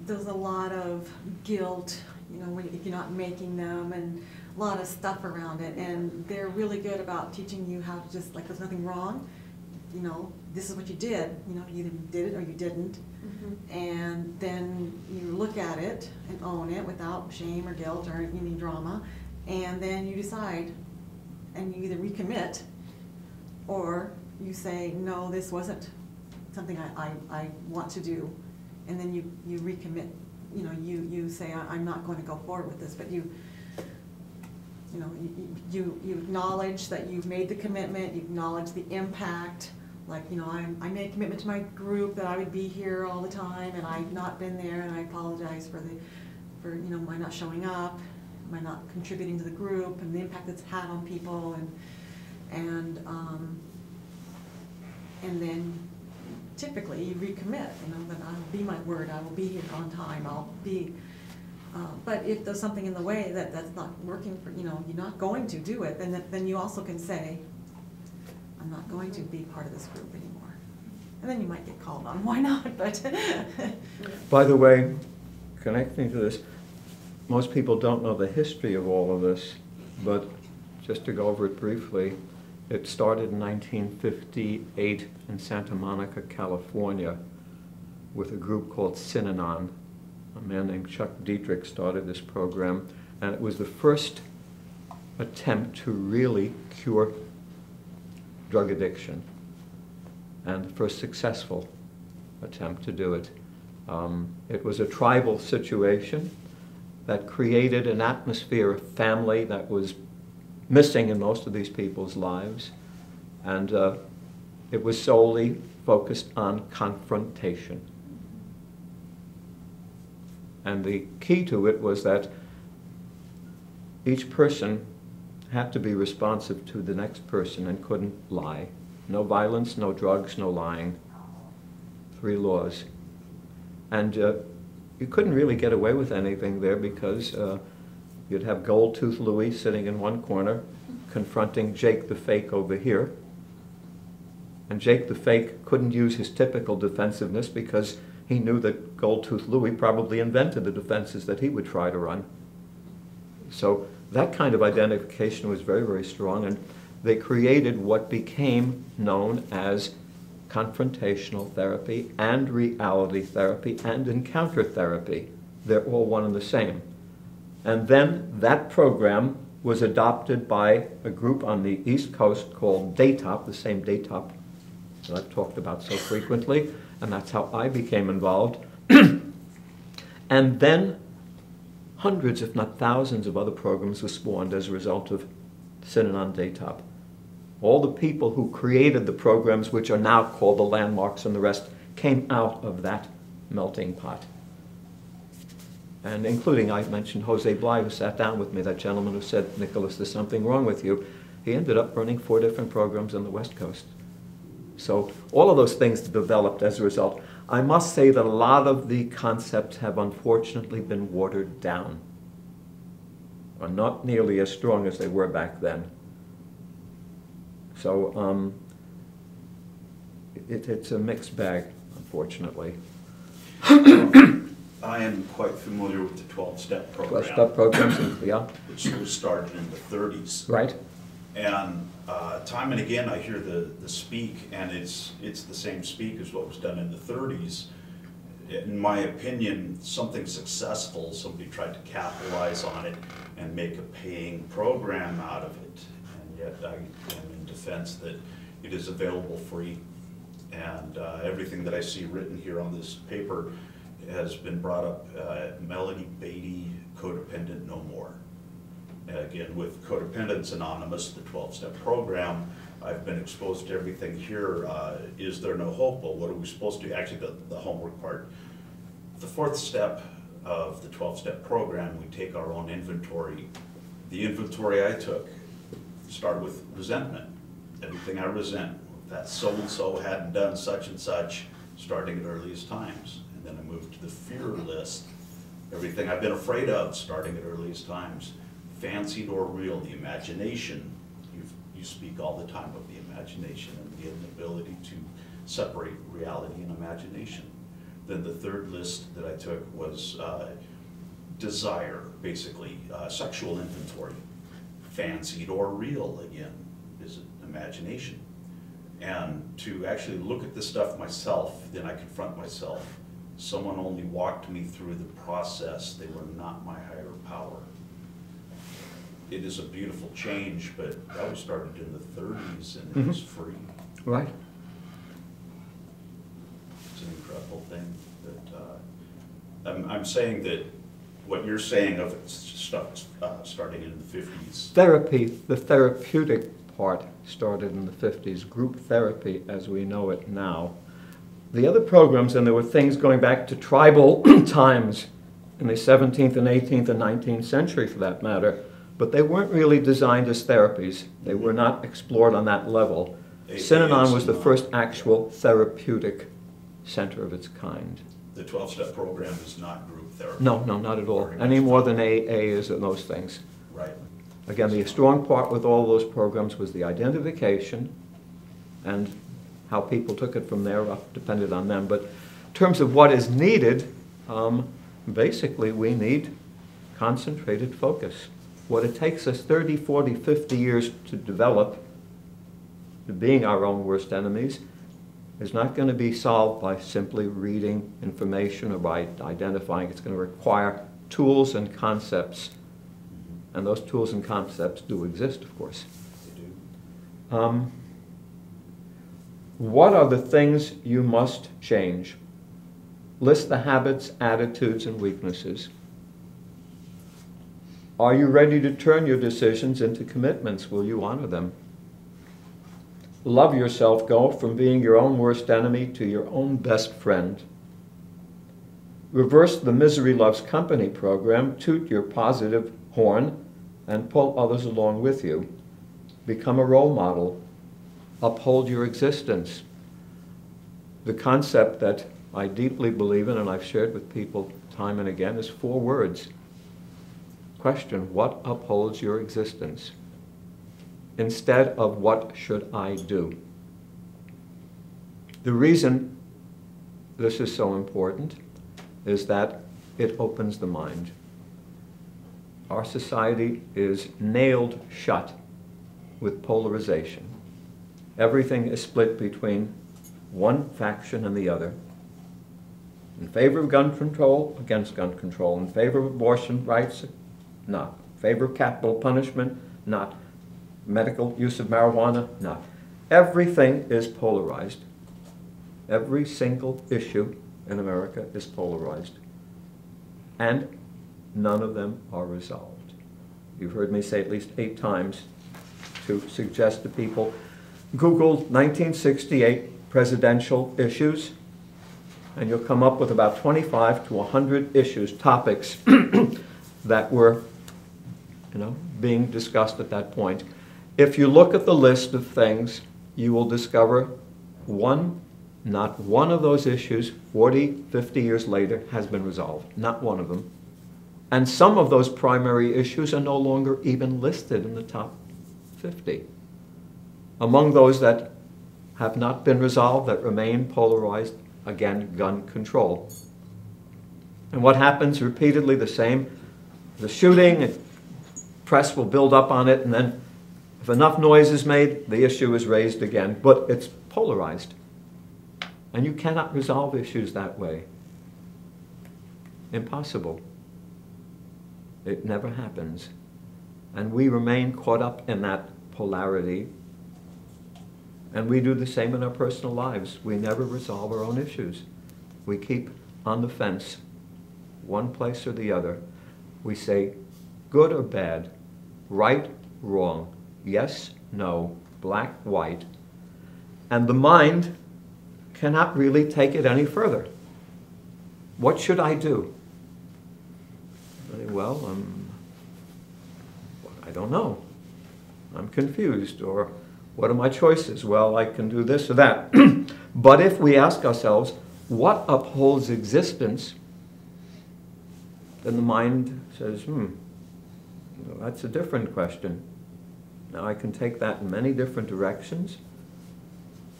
E: there's a lot of guilt, you know, when, if you're not making them and lot of stuff around it. And they're really good about teaching you how to just, like, there's nothing wrong. You know, this is what you did, you know, you either did it or you didn't.
G: Mhm.
E: And then you look at it and own it without shame or guilt or any drama. And then you decide, and you either recommit, or you say, no, this wasn't something I, I, I want to do. And then you, you recommit, you know, you, you say, "I- I'm not going to go forward with this, but you, you know, you, you, acknowledge that you've made the commitment, you acknowledge the impact. Like, you know, I, I made a commitment to my group that I would be here all the time, and I've not been there, and I apologize for the, for, you know, my not showing up, my not contributing to the group, and the impact it's had on people, and, and, um, and then typically you recommit, you know, that I'll be my word, I will be here on time, I'll be, uh, but if there's something in the way that, that's not working for, you know, you're not going to do it, then, then you also can say, I'm not going to be part of this group anymore. And then you might get called on, why not, but.
C: By the way, connecting to this, most people don't know the history of all of this, but just to go over it briefly, it started in 1958 in Santa Monica, California, with a group called Synanon. A man named Chuck Dederich started this program, and it was the first attempt to really cure drug addiction, and the first successful attempt to do it. Um, it was a tribal situation that created an atmosphere of family that was missing in most of these people's lives, and uh, it was solely focused on confrontation. And the key to it was that each person had to be responsive to the next person and couldn't lie. No violence, no drugs, no lying. Three laws. And uh, you couldn't really get away with anything there because uh, you'd have Gold Tooth Louie sitting in one corner confronting Jake the Fake over here. And Jake the Fake couldn't use his typical defensiveness because he knew that Gold Tooth Louie probably invented the defenses that he would try to run. So that kind of identification was very, very strong, and they created what became known as confrontational therapy and reality therapy and encounter therapy. They're all one and the same. And then that program was adopted by a group on the East Coast called Daytop, the same Daytop that I've talked about so frequently, and that's how I became involved. and then hundreds, if not thousands, of other programs were spawned as a result of Synanon Daytop. All the people who created the programs, which are now called the landmarks and the rest, came out of that melting pot. And including, I mentioned Jose Bly, who sat down with me, that gentleman who said, Nickolas, there's something wrong with you. He ended up running four different programs on the West Coast. So all of those things developed as a result. I must say that a lot of the concepts have unfortunately been watered down, are not nearly as strong as they were back then. So um, it, it's a mixed bag, unfortunately.
F: I am quite familiar with the 12-step program.
C: Twelve-step programs, yeah,
F: Which was started in the 30s.
C: right?
F: And uh, time and again, I hear the, the speak, and it's, it's the same speak as what was done in the 30s. In my opinion, something successful, somebody tried to capitalize on it and make a paying program out of it. And yet I am in defense that it is available free. And uh, everything that I see written here on this paper has been brought up, uh, Melody Beattie, codependent no more. Again, with Codependence Anonymous, the 12-step program, I've been exposed to everything here. Uh, Is there no hope? Well, what are we supposed to, do? actually, the, the homework part. The fourth step of the 12-step program, we take our own inventory. The inventory I took started with resentment. Everything I resent, that so-and-so hadn't done such and such, starting at earliest times. And then I moved to the fear list, everything I've been afraid of, starting at earliest times. Fancied or real, the imagination, you, you speak all the time of the imagination and the inability to separate reality and imagination. Then the third list that I took was uh, desire, basically, uh, sexual inventory. Fancied or real, again, is imagination? And to actually look at this stuff myself, then I confront myself. Someone only walked me through the process, they were not my higher power. It is a beautiful change, but that was started in the thirties and it was free.
C: Right.
F: It's an incredible thing that, uh, I'm, I'm saying that what you're saying of stuff, uh, starting in the fifties.
C: Therapy, the therapeutic part started in the 50s, group therapy as we know it now. The other programs, and there were things going back to tribal times in the 17th and 18th and 19th century for that matter, but they weren't really designed as therapies. They were not explored on that level. Synanon was the first actual therapeutic center of its kind.
F: The twelve-step program is not group therapy.
C: No, no, not at all. Any more than AA is in those things.
F: Right.
C: Again, the strong part with all those programs was the identification and how people took it from there up depended on them. But in terms of what is needed, um, basically, we need concentrated focus. What it takes us 30, 40, 50 years to develop, to being our own worst enemies, is not going to be solved by simply reading information or by identifying. It's going to require tools and concepts. And those tools and concepts do exist, of course.
F: They do.
C: Um, what are the things you must change? List the habits, attitudes, and weaknesses. Are you ready to turn your decisions into commitments? Will you honor them? Love yourself. Go from being your own worst enemy to your own best friend. Reverse the misery loves company program. Toot your positive horn and pull others along with you. Become a role model. Uphold your existence. The concept that I deeply believe in and I've shared with people time and again is four words. Question What upholds your existence? Instead of what should I do? The reason this is so important is that it opens the mind. Our society is nailed shut with polarization. Everything is split between one faction and the other. In favor of gun control, against gun control. In favor of abortion rights, not. Favor capital punishment, not. Medical use of marijuana, not. Everything is polarized. Every single issue in America is polarized. And none of them are resolved. You've heard me say at least eight times to suggest to people Google 1968 presidential issues, and you'll come up with about 25 to 100 issues, topics that were, you know, being discussed at that point. If you look at the list of things, you will discover one, not one of those issues, 40, 50 years later, has been resolved. Not one of them. And some of those primary issues are no longer even listed in the top 50. Among those that have not been resolved, that remain polarized, again, gun control. And what happens repeatedly the same the shooting, press will build up on it, and then if enough noise is made, the issue is raised again. But it's polarized. And you cannot resolve issues that way. Impossible. It never happens. And we remain caught up in that polarity. And we do the same in our personal lives. We never resolve our own issues. We keep on the fence, one place or the other. We say good or bad, right, wrong, yes, no, black, white. And the mind cannot really take it any further. What should I do? Well, um, I don't know. I'm confused. Or what are my choices? Well, I can do this or that. but if we ask ourselves, what upholds existence? Then the mind says, hmm, that's a different question. Now I can take that in many different directions.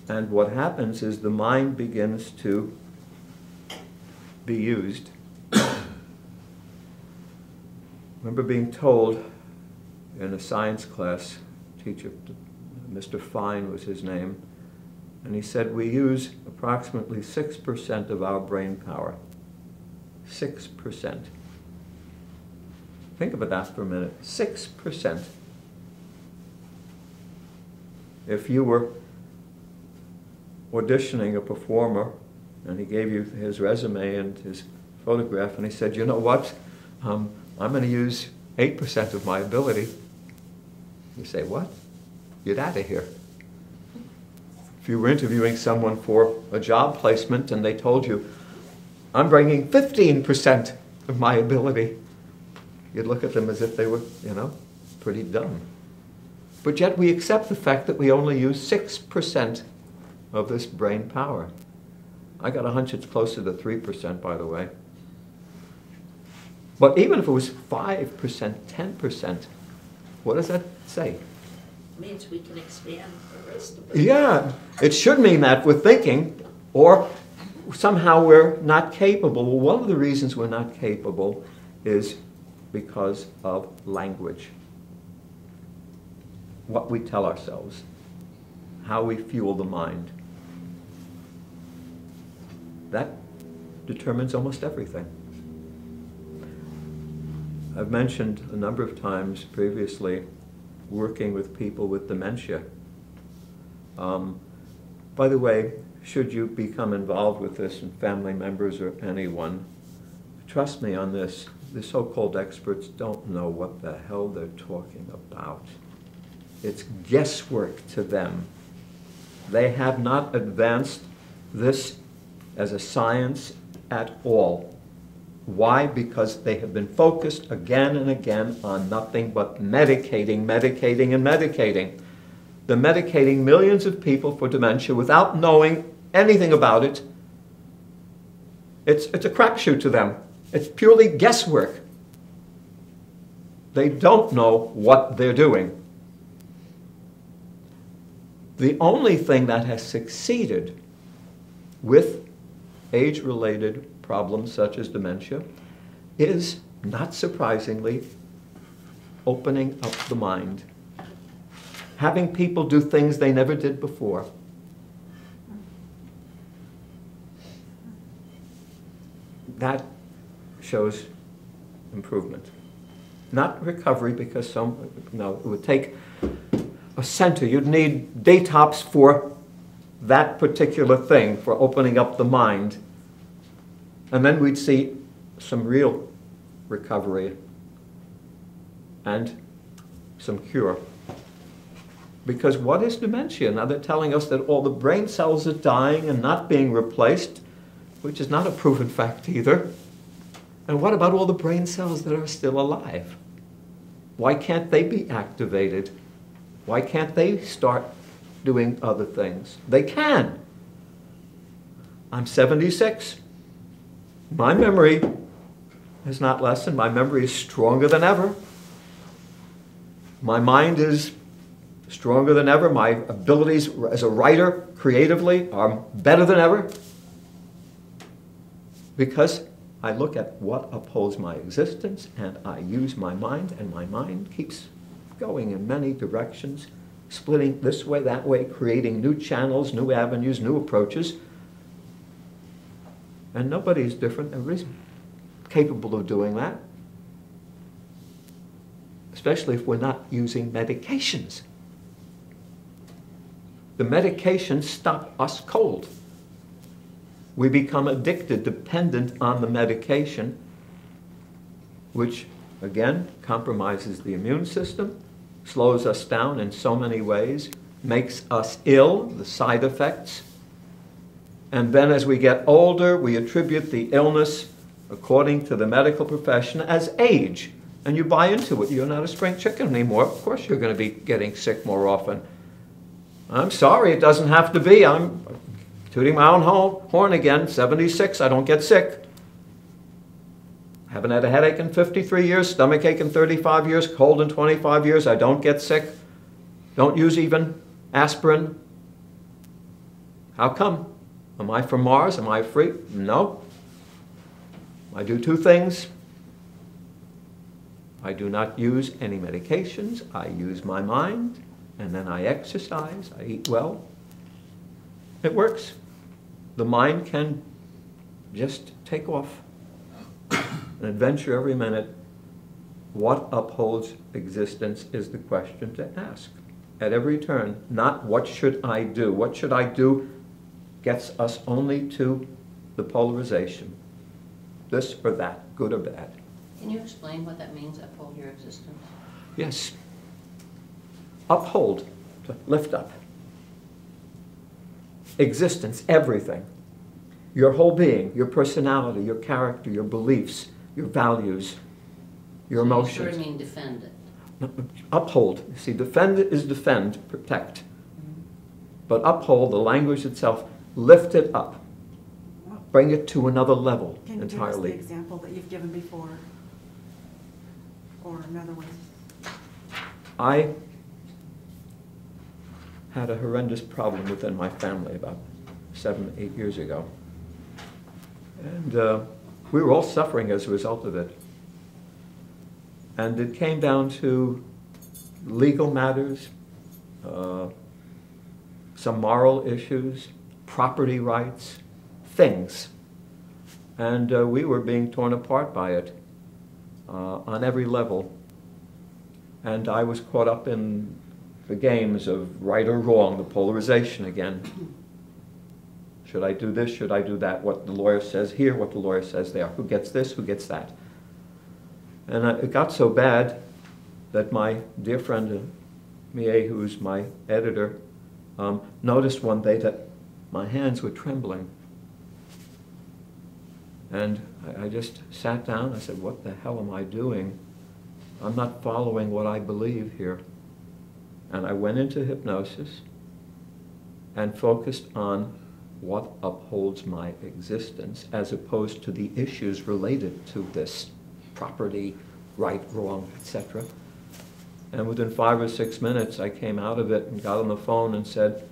C: And what happens is the mind begins to be used. remember being told in a science class, teacher, Mr. Fine was his name, and he said we use approximately 6% of our brain power. 6%. Think about that for a minute. 6%. If you were auditioning a performer and he gave you his resume and his photograph and he said, you know what, um, I'm going to use 8% of my ability. You say, what? Get out of here. If you were interviewing someone for a job placement and they told you, I'm bringing 15% of my ability, you'd look at them as if they were, you know, pretty dumb. But yet we accept the fact that we only use 6% of this brain power. I got a hunch it's closer to 3%, by the way. But even if it was 5%, 10%, what does that say?
D: It Means we can expand the rest of it.
C: Yeah, it should mean that we're thinking, or somehow we're not capable. Well, one of the reasons we're not capable is because of language. What we tell ourselves, how we fuel the mind. That determines almost everything. I've mentioned a number of times previously working with people with dementia. Um, by the way, should you become involved with this and family members or anyone, trust me on this, the so-called experts don't know what the hell they're talking about. It's guesswork to them. They have not advanced this as a science at all. Why? Because they have been focused again and again on nothing but medicating, medicating, and medicating. They're medicating millions of people for dementia without knowing anything about it. It's, it's a crapshoot to them. It's purely guesswork. They don't know what they're doing. The only thing that has succeeded with age related problems such as dementia is, not surprisingly, opening up the mind. Having people do things they never did before. That shows improvement. Not recovery, because some, no, it would take a center. You'd need detox for that particular thing, for opening up the mind. And then we'd see some real recovery and some cure. Because what is dementia? Now they're telling us that all the brain cells are dying and not being replaced, which is not a proven fact either. And what about all the brain cells that are still alive? Why can't they be activated? Why can't they start doing other things? They can. I'm 76. My memory has not lessened. My memory is stronger than ever. My mind is stronger than ever. My abilities as a writer creatively are better than ever. Because I look at what upholds my existence and I use my mind, and my mind keeps going in many directions, splitting this way, that way, creating new channels, new avenues, new approaches. And nobody is different. Everybody's capable of doing that. Especially if we're not using medications. The medications stop us cold. We become addicted, dependent on the medication, which again compromises the immune system, slows us down in so many ways, makes us ill, the side effects. And then as we get older, we attribute the illness, according to the medical profession, as age. And you buy into it. You're not a spring chicken anymore. Of course, you're going to be getting sick more often. I'm sorry, it doesn't have to be. I'm tooting my own horn again. 76, I don't get sick. Haven't had a headache in 53 years, stomach ache in 35 years, cold in 25 years. I don't get sick. Don't use even aspirin. How come? Am I from Mars? Am I free? No. I do two things. I do not use any medications. I use my mind, and then I exercise. I eat well. It works. The mind can just take off. An adventure every minute. What upholds existence is the question to ask at every turn. Not what should I do? What should I do gets us only to the polarization this or that, good or bad.
H: Can you explain what that means, uphold your existence?
C: Yes. Uphold, to lift up. Existence, everything. Your whole being, your personality, your character, your beliefs, your values, your
H: So
C: emotions.
H: sort of mean defend it.
C: Uphold. You see, defend is defend, protect. Mm-hmm. But uphold, the language itself, lift it up. Bring it to another level
E: Can you give us the
C: entirely.
E: example that you've given before? Or another one?
C: I had a horrendous problem within my family about seven, eight years ago. And uh, we were all suffering as a result of it. And it came down to legal matters, uh, some moral issues, property rights, things. And uh, we were being torn apart by it uh, on every level. And I was caught up in the games of right or wrong, the polarization again. Should I do this? Should I do that? What the lawyer says here, what the lawyer says there. Who gets this? Who gets that? And it got so bad that my dear friend uh, Mie, who's my editor, um, noticed one day that my hands were trembling. And I, I just sat down. I said, What the hell am I doing? I'm not following what I believe here. And I went into hypnosis and focused on what upholds my existence as opposed to the issues related to this property, right, wrong, etc. And within five or six minutes, I came out of it and got on the phone and said,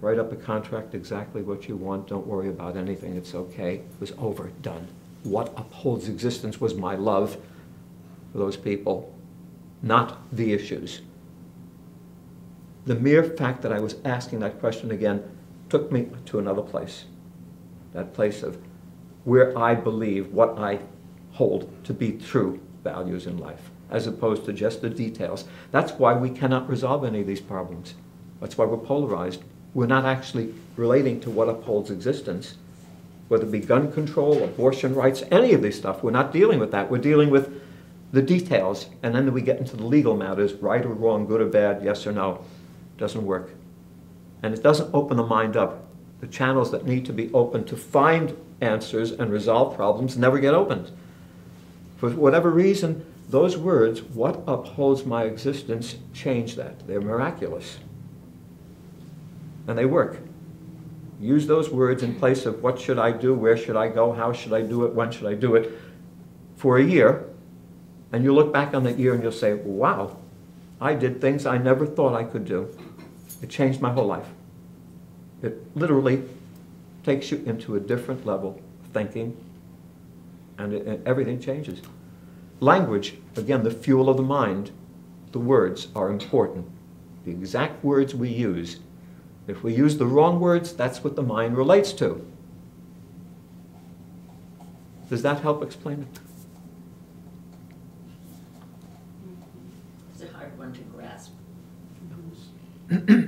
C: write up a contract exactly what you want. Don't worry about anything. It's okay. It was over, done. What upholds existence was my love for those people, not the issues. The mere fact that I was asking that question again took me to another place. That place of where I believe what I hold to be true values in life, as opposed to just the details. That's why we cannot resolve any of these problems. That's why we're polarized. We're not actually relating to what upholds existence, whether it be gun control, abortion rights, any of this stuff. We're not dealing with that. We're dealing with the details, and then we get into the legal matters, right or wrong, good or bad, yes or no. Doesn't work. And it doesn't open the mind up. The channels that need to be opened to find answers and resolve problems never get opened. For whatever reason, those words, what upholds my existence, change that. They're miraculous. And they work. Use those words in place of what should I do, where should I go, how should I do it, when should I do it, for a year, and you look back on that year and you'll say, wow, I did things I never thought I could do. It changed my whole life. It literally takes you into a different level of thinking, and, it, and everything changes. Language, again, the fuel of the mind, the words are important. The exact words we use. If we use the wrong words, that's what the mind relates to. Does that help explain it?
D: It's a hard one to grasp.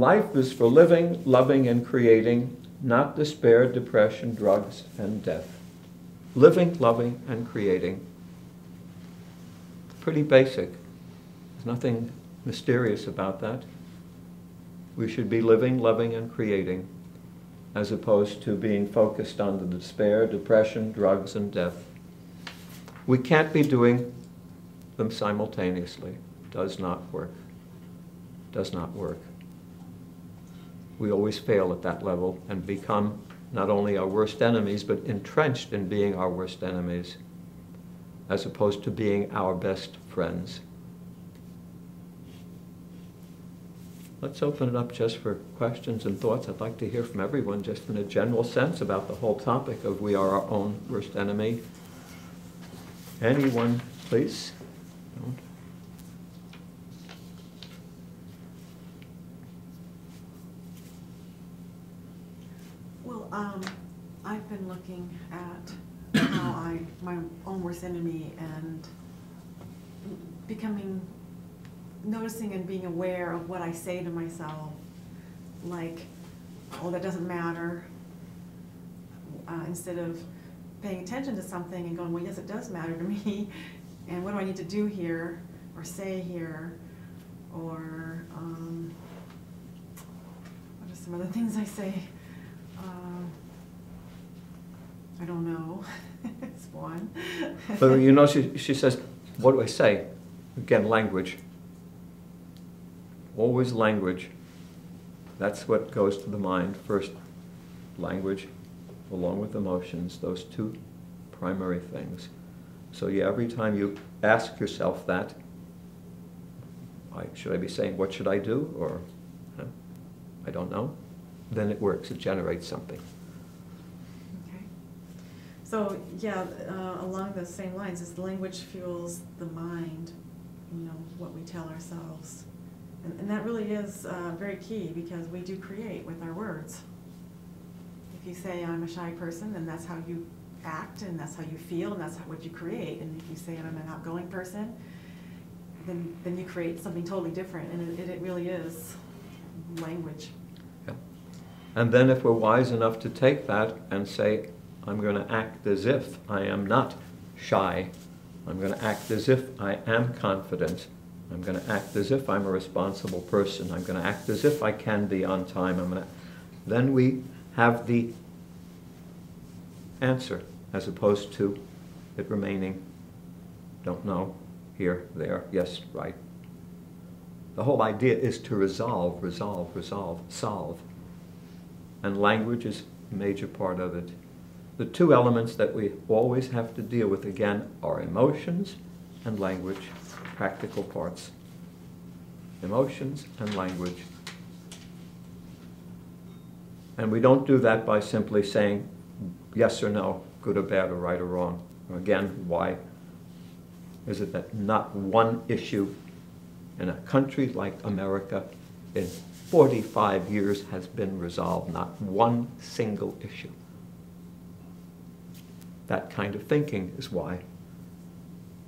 C: Life is for living, loving, and creating, not despair, depression, drugs, and death. Living, loving, and creating. Pretty basic. There's nothing mysterious about that. We should be living, loving, and creating, as opposed to being focused on the despair, depression, drugs, and death. We can't be doing them simultaneously. Does not work. Does not work we always fail at that level and become not only our worst enemies, but entrenched in being our worst enemies, as opposed to being our best friends. let's open it up just for questions and thoughts. I'd like to hear from everyone, just in a general sense, about the whole topic of we are our own worst enemy. Anyone, please? Don't.
E: Well, um, I've been looking at how I, my own worst enemy and becoming, noticing and being aware of what I say to myself. Like, oh, that doesn't matter. Uh, instead of paying attention to something and going, well, yes, it does matter to me. And what do I need to do here or say here? Or, um, what are some other things I say? Um, I don't know. it's one.
C: But you know, she, she says, what do I say? Again, language. Always language. That's what goes to the mind first. Language, along with emotions, those two primary things. So yeah, every time you ask yourself that, I, should I be saying, what should I do? Or, I don't know. Then it works, it generates something.
E: So, yeah, uh, along those same lines, is language fuels the mind, you know, what we tell ourselves. And, and that really is uh, very key because we do create with our words. If you say, I'm a shy person, then that's how you act and that's how you feel and that's how, what you create. And if you say, I'm an outgoing person, then, then you create something totally different. And it, it really is language.
C: Yeah. And then if we're wise enough to take that and say, I'm going to act as if I am not shy, I'm going to act as if I am confident, I'm going to act as if I'm a responsible person, I'm going to act as if I can be on time, I'm going to... then we have the answer as opposed to it remaining, don't know, here, there, yes, right. The whole idea is to resolve, resolve, resolve, solve. And language is a major part of it. The two elements that we always have to deal with again are emotions and language, practical parts. Emotions and language. And we don't do that by simply saying yes or no, good or bad or right or wrong. Again, why is it that not one issue in a country like America in 45 years has been resolved, not one single issue? That kind of thinking is why.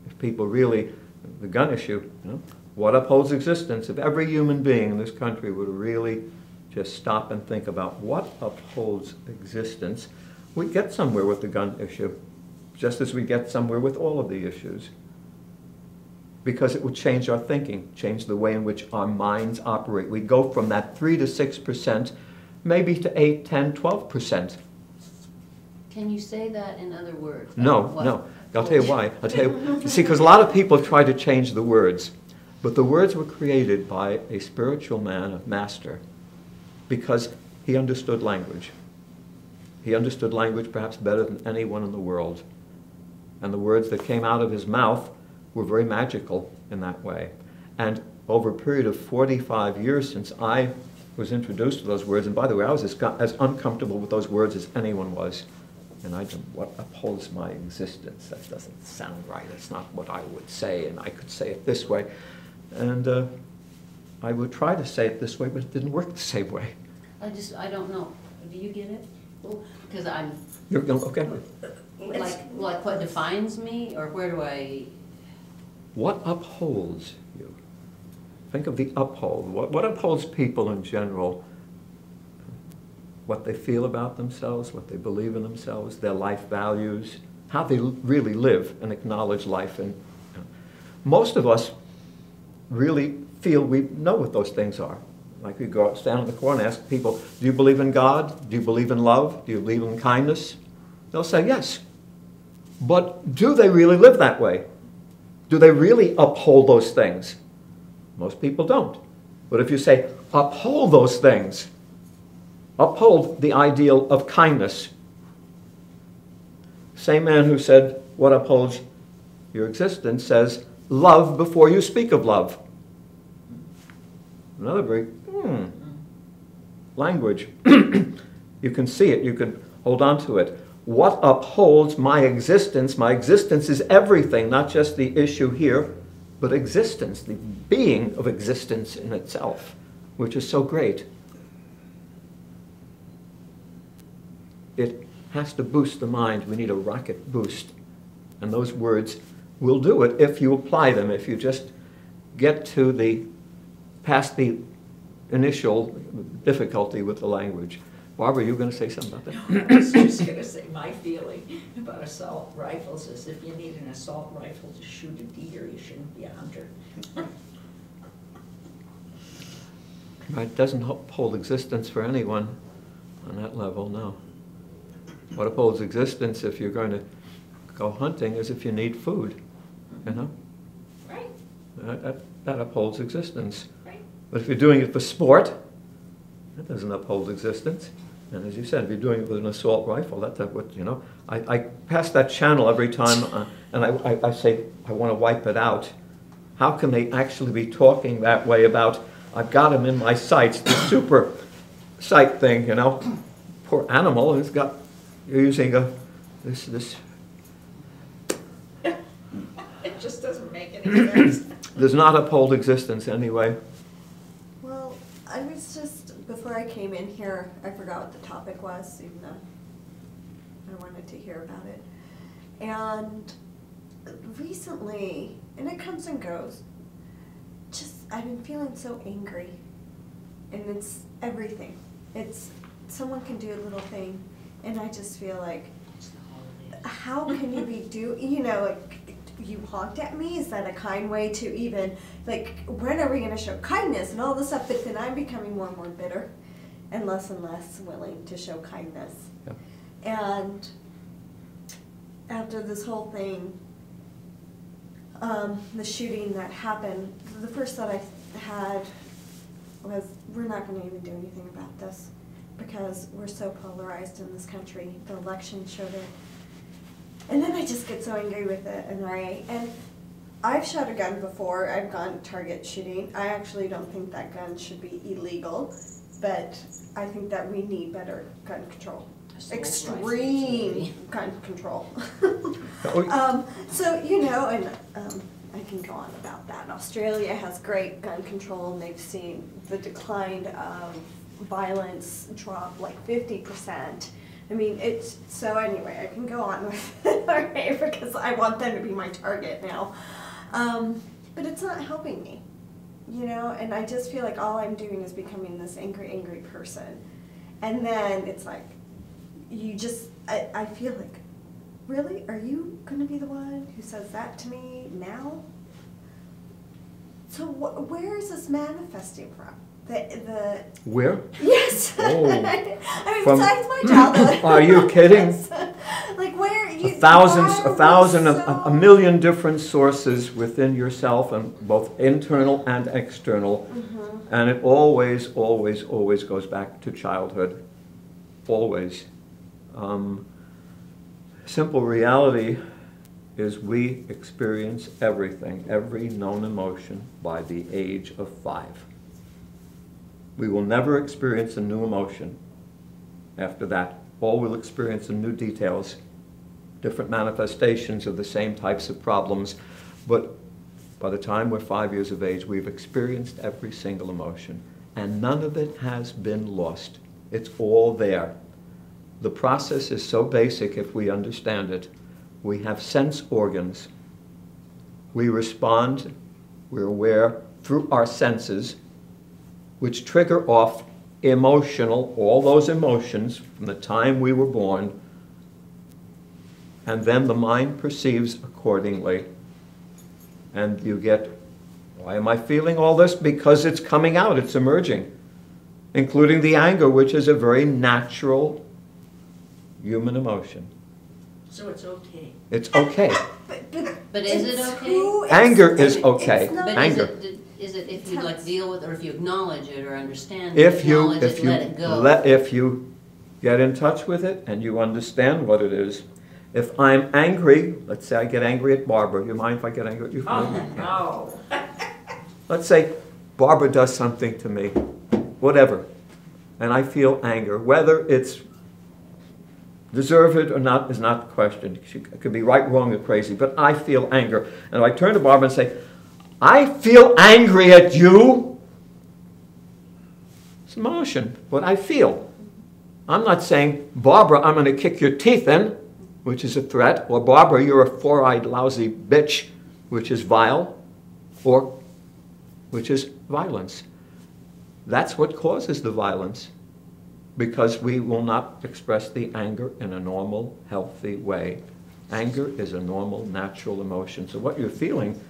C: If people really, the gun issue, you know, what upholds existence, if every human being in this country would really just stop and think about what upholds existence, we'd get somewhere with the gun issue, just as we get somewhere with all of the issues. Because it would change our thinking, change the way in which our minds operate. We'd go from that 3 to 6%, maybe to 8, 10, 12%.
H: Can you say that in other words?
C: No,
H: What-
C: no. I'll tell you why. I'll tell you. you see, because a lot of people try to change the words, but the words were created by a spiritual man, a master, because he understood language. He understood language perhaps better than anyone in the world. And the words that came out of his mouth were very magical in that way. And over a period of 45 years since I was introduced to those words, and by the way, I was as, as uncomfortable with those words as anyone was. And I don't, what upholds my existence? That doesn't sound right. That's not what I would say, and I could say it this way. And uh, I would try to say it this way, but it didn't work the same way.
H: I just, I don't know. Do you get it? Because I'm,
C: You're, you're- okay.
H: like, like what defines me, or where do I,
C: What upholds you? Think of the uphold. What, what upholds people in general? What they feel about themselves, what they believe in themselves, their life values, how they really live and acknowledge life. And you know, most of us really feel we know what those things are. Like we go out, stand in the corner and ask people, do you believe in God? Do you believe in love? Do you believe in kindness? They'll say yes. But do they really live that way? Do they really uphold those things? Most people don't. But if you say, uphold those things, uphold the ideal of kindness. Same man who said, what upholds your existence says, love before you speak of love. Another very, hmm, language. you can see it, you can hold on to it. What upholds my existence? My existence is everything, not just the issue here, but existence, the being of existence in itself, which is so great. It has to boost the mind. We need a rocket boost. And those words will do it if you apply them, if you just get to the, past the initial difficulty with the language. Barbara, you were going to say something about that?
D: I was just gonna say, my feeling about assault rifles is if you need an assault rifle to shoot a deer, you shouldn't be a hunter.
C: It doesn't hold existence for anyone on that level, no. What upholds existence if you're going to go hunting is if you need food, you know?
D: Right,
C: That, that- that upholds existence.
D: right.
C: But if you're doing it for sport, that doesn't uphold existence. And as you said, if you're doing it with an assault rifle, that, that would, you know, I, I pass that channel every time, uh, and I, I, I say, I want to wipe it out. How can they actually be talking that way about, I've got him in my sights, the super sight thing, you know? Poor animal he's got, you're using a, this, this,
D: It just doesn't make any sense.
C: Does not uphold existence anyway.
G: Well, I was just, before I came in here, I forgot what the topic was, even though I wanted to hear about it. And recently, and it comes and goes, just, I've been feeling so angry. And it's everything. It's, someone can do a little thing, and I just feel like,
D: It's the holidays.
G: how can you be do you know like you honked at me is that a kind way to even like when are we going to show kindness and all this stuff but then i'm becoming more and more bitter and less and less willing to show kindness
C: Yeah.
G: and after this whole thing um, the shooting that happened the first thought i had was we're not going to even do anything about this because we're so polarized in this country the election showed it and then I just get so angry with it, and I and I've shot a gun before. I've gone target shooting. I actually don't think that gun should be illegal, but I think that we need better gun control. Extreme gun control. Um, so you know, and um, I can go on about that. Australia has great gun control, and they've seen the decline of violence drop like fifty percent. I mean, it's so anyway. I can go on with it, okay, because I want them to be my target now. Um, but it's not helping me, you know. And I just feel like all I'm doing is becoming this angry, angry person. And then it's like, you just, I, I feel like, really, are you gonna be the one who says that to me now? So wh- where is this manifesting from? The the
C: Where?
G: Yes.
C: Oh.
G: I mean,
C: From-
G: besides my childhood.
C: Are you kidding?
G: like where you?
C: a thousands, a thousand, a,
G: so-
C: a million different sources within yourself, and both internal and external.
G: Mhm.
C: And it always, always, always goes back to childhood. Always. Um, simple reality is we experience everything, every known emotion, by the age of five. We will never experience a new emotion after that. All we'll experience are new details, different manifestations of the same types of problems. But by the time we're five years of age, we've experienced every single emotion, and none of it has been lost. It's all there. The process is so basic if we understand it. We have sense organs. We respond, we're aware through our senses, which trigger off emotional, all those emotions from the time we were born, and then the mind perceives accordingly. And you get, why am I feeling all this? Because it's coming out, it's emerging, including the anger, which is a very natural human emotion.
D: So it's okay.
C: It's okay.
G: But, but,
H: But is it okay?
C: Anger is
G: it's
C: okay.
G: not-
H: But is
C: Anger.
H: it, is it if you like deal with, it or if you acknowledge it or understand it,
C: If you,
H: acknowledge
C: if
H: it,
C: you,
H: let it go?
C: let, if you get in touch with it and you understand what it is. If I'm angry, let's say I get angry at Barbara, you mind if I get angry at you? for
D: Oh, no.
C: Let's say Barbara does something to me, whatever, and I feel anger, whether it's deserved or not is not the question. She could be right, wrong, or crazy, but I feel anger. And I turn to Barbara and say, I feel angry at you. It's emotion, what I feel. I'm not saying, Barbara, I'm going to kick your teeth in, which is a threat, or Barbara, you're a four eyed, lousy bitch, which is vile, or which is violence. That's what causes the violence, because we will not express the anger in a normal, healthy way. Anger is a normal, natural emotion. So what you're feeling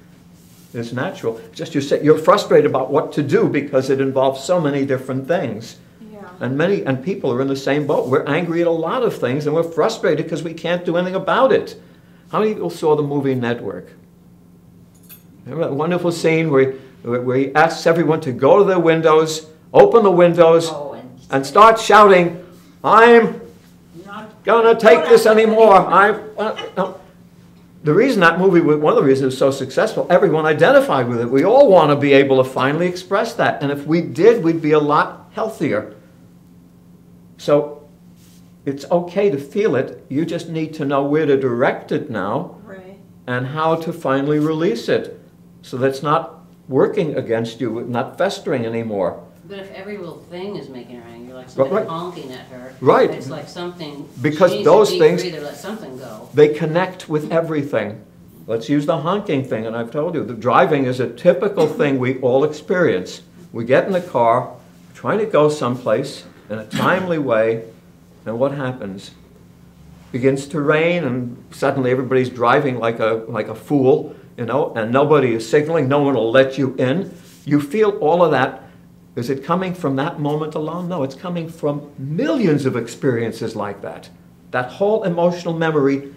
C: is natural. Just you say you're frustrated about what to do because it involves so many different things.
G: Yeah.
C: And many and people are in the same boat. We're angry at a lot of things and we're frustrated because we can't do anything about it. How many people saw the movie Network? Remember that wonderful scene where, where where he asks everyone to go to their windows, open the windows,
D: Oh, and.
C: and start shouting, I'm
D: Not
C: gonna take this anymore. I, uh, no. The reason that movie, was- one of the reasons it was so successful, everyone identified with it. We all want to be able to finally express that. And if we did, we'd be a lot healthier. So it's okay to feel it. You just need to know where to direct it now
G: Right.
C: and how to finally release it so that it's not working against you, not festering anymore.
H: But if every little thing is making her angry, like somebody
C: right.
H: honking at her.
C: Right.
H: It's like something.
C: Because
H: she needs to
C: those things-
H: breathe or let something go.
C: They connect with everything. Let's use the honking thing, and I've told you, the driving is a typical thing we all experience. We get in the car, trying to go someplace in a timely way, and what happens? Begins to rain, and suddenly everybody's driving like a, like a fool, you know, and nobody is signaling, no one will let you in. You feel all of that. Is it coming from that moment alone? No, it's coming from millions of experiences like that. That whole emotional memory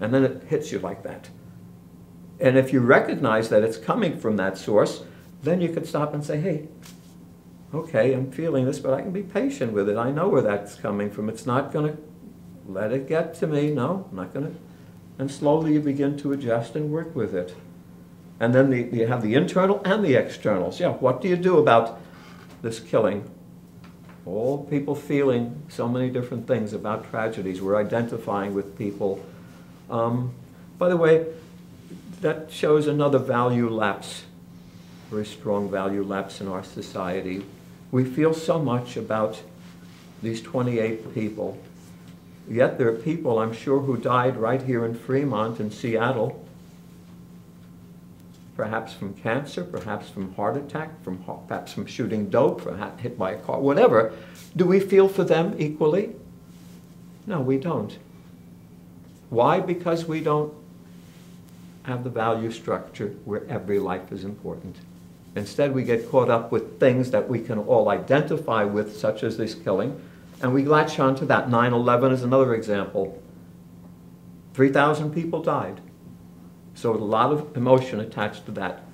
C: and then it hits you like that. And if you recognize that it's coming from that source, then you can stop and say, hey, okay, I'm feeling this, but I can be patient with it. I know where that's coming from. It's not going to let it get to me. No, I'm not going to. And slowly you begin to adjust and work with it. And then the, you have the internal and the externals. Yeah, what do you do about this killing? All people feeling so many different things about tragedies. We're identifying with people. Um, by the way, that shows another value lapse, very strong value lapse in our society. We feel so much about these 28 people, yet there are people, I'm sure, who died right here in Fremont in Seattle, perhaps from cancer, perhaps from heart attack, from, perhaps from shooting dope, perhaps hit by a car, whatever. Do we feel for them equally? No, we don't. Why? Because we don't have the value structure where every life is important. Instead, we get caught up with things that we can all identify with, such as this killing, and we latch onto that. 9 11 is another example. 3,000 people died. So, a lot of emotion attached to that.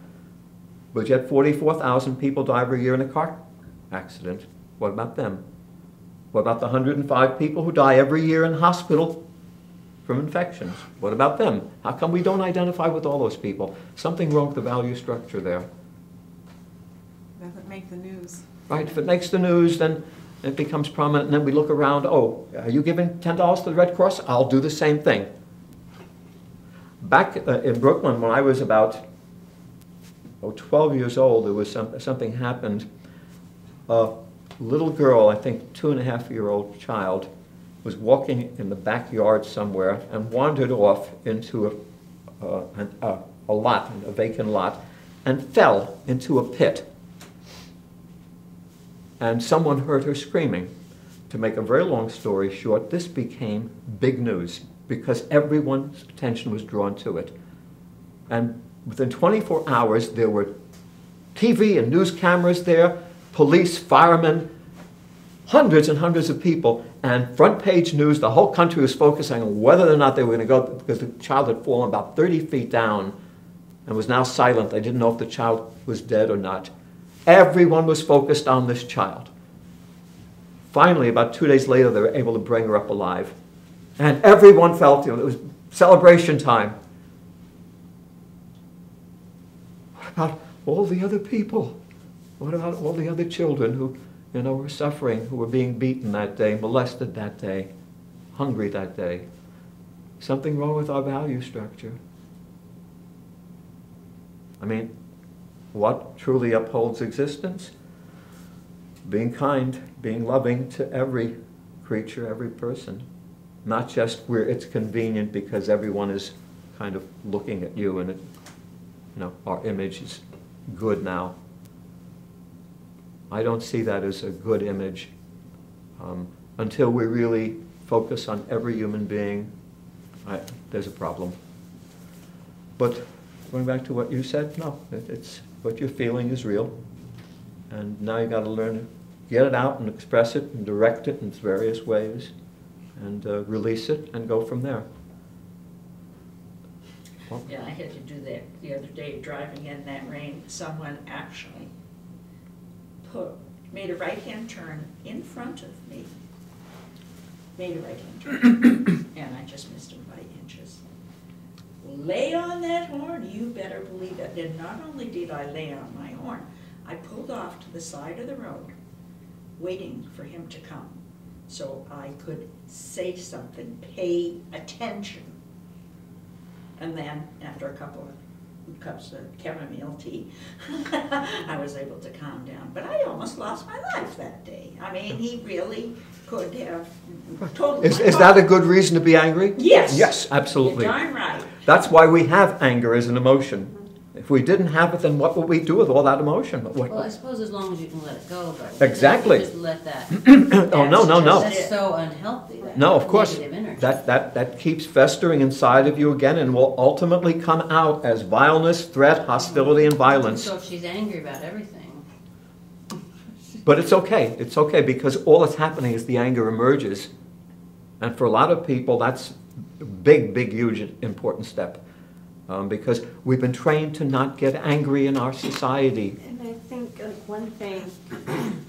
C: But yet, 44,000 people die every year in a car accident. What about them? What about the 105 people who die every year in hospital from infections? What about them? How come we don't identify with all those people? Something wrong with the value structure there.
E: Doesn't make the news.
C: Right? If it makes the news, then it becomes prominent, and then we look around, oh, are you giving $10 to the Red Cross? I'll do the same thing. Back uh, in Brooklyn, when I was about oh, 12 years old, there was some, something happened. A little girl, I think two and a half year old child, was walking in the backyard somewhere and wandered off into a, uh, an, a, a lot, a vacant lot, and fell into a pit and someone heard her screaming. To make a very long story short, this became big news because everyone's attention was drawn to it. And within 24 hours, there were TV and news cameras there, police, firemen, hundreds and hundreds of people, and front page news. The whole country was focusing on whether or not they were going to go because the child had fallen about 30 feet down and was now silent. They didn't know if the child was dead or not. Everyone was focused on this child. Finally, about two days later, they were able to bring her up alive. And everyone felt, know, it was celebration time. What about all the other people? What about all the other children who, you know, were suffering, who were being beaten that day, molested that day, hungry that day? Something wrong with our value structure. I mean, what truly upholds existence? Being kind, being loving to every creature, every person. Not just where it's convenient because everyone is kind of looking at you and it, you know, our image is good now. I don't see that as a good image um, until we really focus on every human being. I, there's a problem. But going back to what you said, no, it, it's what you're feeling is real, and now you got to learn to get it out and express it and direct it in various ways, and uh, release it and go from there. Well,
D: Yeah, I had to do that the other day, driving in that rain. Someone actually put, made a right-hand turn in front of me. Made a right-hand turn, and I just missed him by inches. Lay on that horn, you better believe it. And not only did I lay on my horn, I pulled off to the side of the road, waiting for him to come, so I could say something, pay attention. And then, after a couple of cups of chamomile tea, I was able to calm down. But I almost lost my life that day. I mean, he really could have totally.
C: Is, is that a good reason to be angry?
D: Yes.
C: Yes, absolutely.
D: You're darn right.
C: That's why we have anger as an emotion. If we didn't have it, then what would we do with all that emotion? What-
H: Well, I suppose as long as you can let it go, but.
C: Exactly.
H: Just let that,
C: oh, no, no, no.
H: that's so unhealthy, that
C: No, of course.
H: energy.
C: That, that, that keeps festering inside of you again and will ultimately come out as vileness, threat, hostility, and violence.
H: So if she's angry about everything,
C: But it's okay. It's okay because all that's happening is the anger emerges. And for a lot of people, that's a big, big, huge, important step. Um, because we've been trained to not get angry in our society.
G: And I think one thing,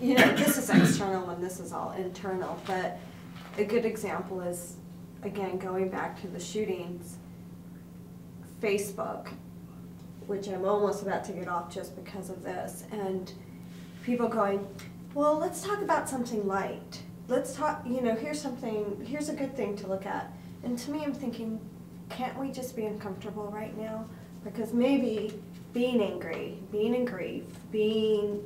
G: you know, this is external and this is all internal, but a good example is, again, going back to the shootings, Facebook, which I'm almost about to get off just because of this, and people going, well, let's talk about something light. Let's talk, you know, here's something, here's a good thing to look at. And to me, I'm thinking, can't we just be uncomfortable right now? Because maybe being angry, being in grief, being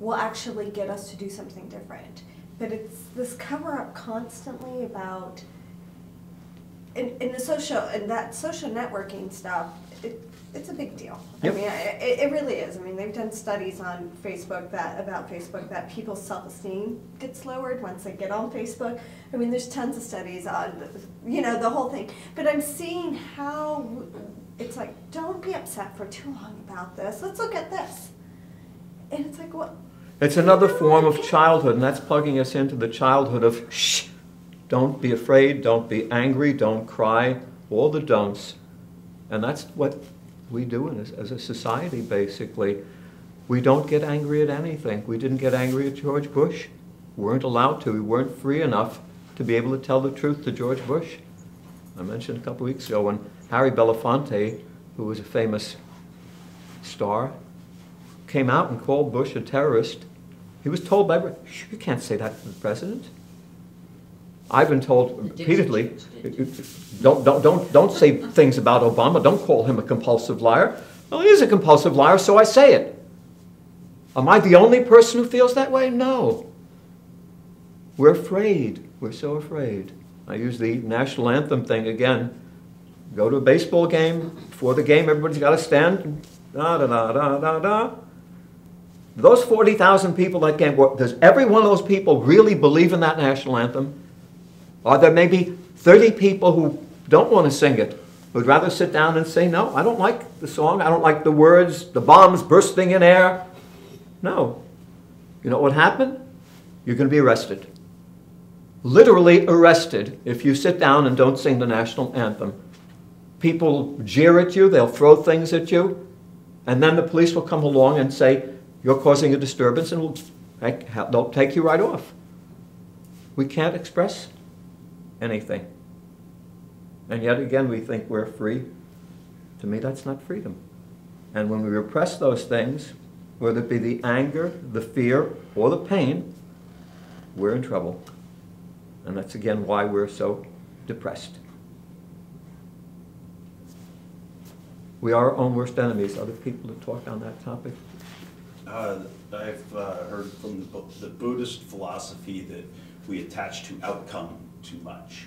G: will actually get us to do something different. But it's this cover up constantly about in, in the social and that social networking stuff. It, it's a big deal.
C: Yep.
G: I mean, it, it really is. I mean, they've done studies on Facebook that about Facebook that people's self esteem gets lowered once they get on Facebook. I mean, there's tons of studies on, you know, the whole thing. But I'm seeing how it's like, don't be upset for too long about this. Let's look at this. And it's like, what?
C: It's another form of childhood, and that's plugging us into the childhood of shh, don't be afraid, don't be angry, don't cry, all the don'ts. And that's what we do in, as, as a society, basically. We don't get angry at anything. We didn't get angry at George Bush. We weren't allowed to. We weren't free enough to be able to tell the truth to George Bush. I mentioned a couple weeks ago when Harry Belafonte, who was a famous star, came out and called Bush a terrorist. He was told by, you can't say that to the president. I've been told repeatedly, don't, don't, don't, don't say things about Obama. Don't call him a compulsive liar. Well, he is a compulsive liar, so I say it. Am I the only person who feels that way? No. We're afraid. We're so afraid. I use the national anthem thing again. Go to a baseball game. Before the game, everybody's got to stand. Da da da da da da. Those 40,000 people that game, does every one of those people really believe in that national anthem? Are there maybe 30 people who don't want to sing it, who'd rather sit down and say, no, I don't like the song, I don't like the words, the bombs bursting in air? No. You know what happened? You're going to be arrested. Literally arrested if you sit down and don't sing the national anthem. People jeer at you, they'll throw things at you, and then the police will come along and say, you're causing a disturbance, and will they'll take you right off. We can't express anything. And yet again, we think we're free. To me, that's not freedom. And when we repress those things, whether it be the anger, the fear, or the pain, we're in trouble. And that's again why we're so depressed. We are our own worst enemies. Other people to talk on that topic?
F: Uh, I've uh, heard from the the Buddhist philosophy that we attach to outcome too much.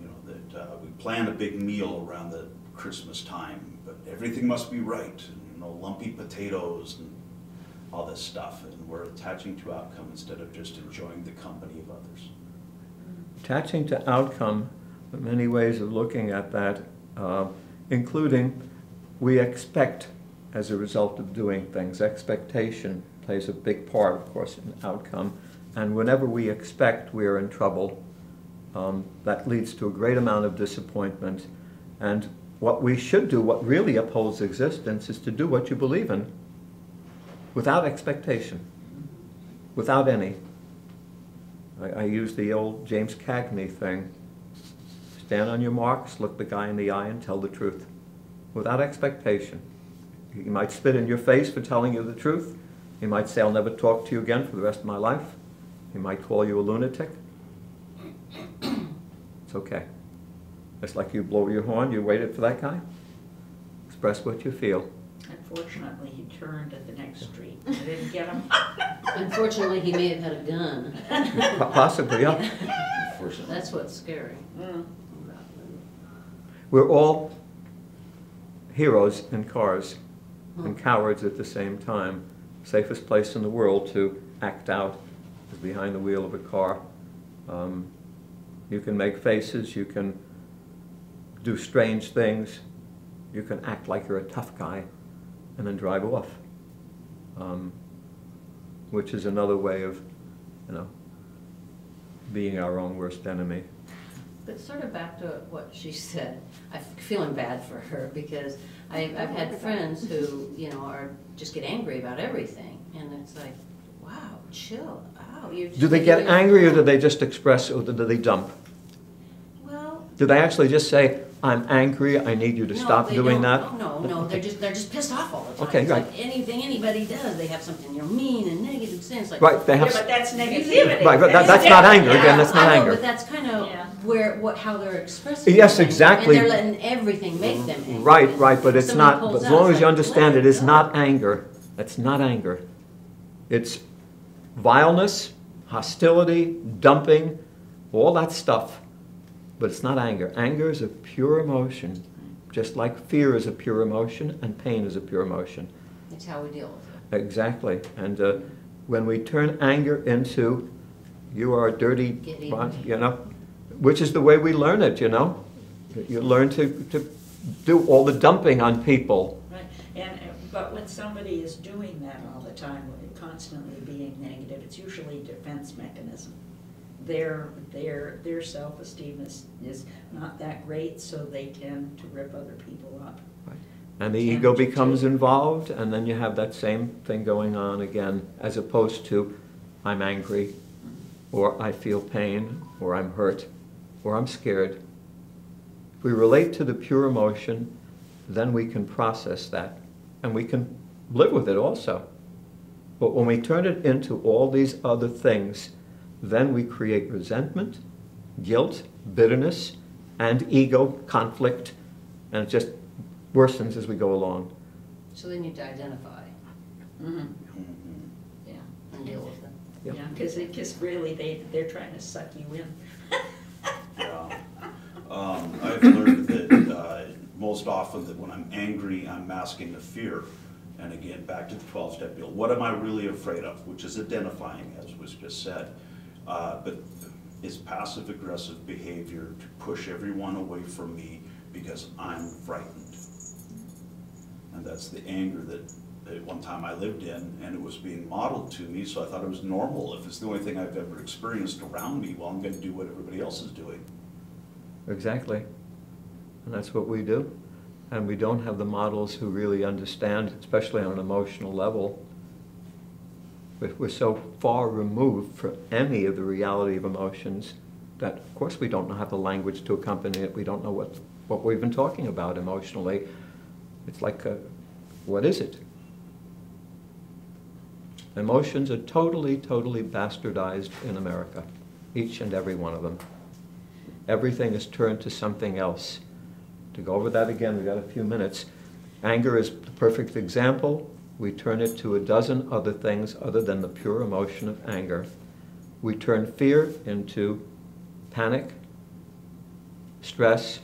F: You know, that uh, we plan a big meal around the Christmas time, but everything must be right, and, you know, lumpy potatoes and all this stuff, and we're attaching to outcome instead of just enjoying the company of others.
C: Attaching to outcome, many ways of looking at that, uh, including we expect as a result of doing things. Expectation plays a big part, of course, in outcome. And whenever we expect, we are in trouble. Um, that leads to a great amount of disappointment. And what we should do, what really upholds existence, is to do what you believe in without expectation, without any. I, I use the old James Cagney thing. Stand on your marks, look the guy in the eye, and tell the truth without expectation. He might spit in your face for telling you the truth. He might say, I'll never talk to you again for the rest of my life. He might call you a lunatic. It's okay. It's like you blow your horn, you waited for that guy. Express what you feel.
D: Unfortunately, he turned at the next street. I didn't get him.
H: Unfortunately, he may have had a gun.
C: Po- Possibly, yeah.
F: Unfortunately.
H: That's what's scary.
D: Mm.
C: We're all heroes in cars and cowards at the same time. Safest place in the world to act out is behind the wheel of a car. Um, you can make faces, you can do strange things, you can act like you're a tough guy and then drive off. Um, which is another way of, you know, being our own worst enemy.
H: But sort of back to what she said, I'm feeling bad for her because I, I've had friends who, you know, are, just get angry about everything. And it's like, wow, chill out. You're just
C: Do they get angry or do they just express or do they dump?
H: Well.
C: Do they actually just say, I'm angry, I need you to
H: no,
C: stop doing that?
H: No, no, they're just, they're just pissed off all the time.
C: Okay,
H: It's
C: right.
H: like anything anybody does, they have something, you know, mean and negative sense, like.
C: Right, they
D: Yeah,
C: have,
D: but that's negativity.
C: Right, but that- that's not anger, again, that's not
H: I know,
C: anger.
H: But that's kind of
D: Yeah.
H: where, what, how they're expressing.
C: Yes,
H: things.
C: exactly.
H: And they're letting everything make them angry.
C: right,
H: And
C: right, but it's
H: somebody
C: not,
H: pulls
C: but as
H: out,
C: long
H: it's
C: as you
H: like,
C: understand it is
H: go.
C: not anger. It's not anger. It's vileness, hostility, dumping, all that stuff. But it's not anger. Anger is a pure emotion, just like fear is a pure emotion and pain is a pure emotion.
H: It's how we deal with it.
C: Exactly. And uh, when we turn anger into, you are a dirty,
H: Get
C: you know, which is the way we learn it, you know? You learn to, to do all the dumping on people.
D: Right, and, uh, but when somebody is doing that all the time, constantly being negative, it's usually a defense mechanism. Their, their, their self-esteem is, is not that great, so they tend to rip other people up.
C: And the ego becomes involved, and then you have that same thing going on again, as opposed to, I'm angry, or I feel pain, or I'm hurt, or I'm scared. If we relate to the pure emotion, then we can process that, and we can live with it also. But when we turn it into all these other things, then we create resentment, guilt, bitterness, and ego conflict, and it just worsens as we go along.
H: So they need to identify
D: Mhm,
F: Mhm.
D: Yeah,
H: and deal with it.
C: Yep.
D: yeah, because, because really, they, they're trying to suck you in.
F: Yeah. Um, I've learned that, uh, most often that when I'm angry, I'm masking the fear. And again, back to the twelve-step deal, what am I really afraid of, which is identifying, as was just said. Uh, but it's passive-aggressive behavior to push everyone away from me because I'm frightened. And that's the anger that, at one time I lived in, and it was being modeled to me, so I thought it was normal. If it's the only thing I've ever experienced around me, well, I'm gonna do what everybody else is doing.
C: Exactly. And that's what we do. And we don't have the models who really understand, especially on an emotional level. We're we're so far removed from any of the reality of emotions that, of course, we don't have the language to accompany it. We don't know what, what we've been talking about emotionally. It's like, uh, what is it? Emotions are totally, totally bastardized in America, each and every one of them. Everything is turned to something else. To go over that again, we've got a few minutes. Anger is the perfect example. We turn it to a dozen other things other than the pure emotion of anger. We turn fear into panic, stress,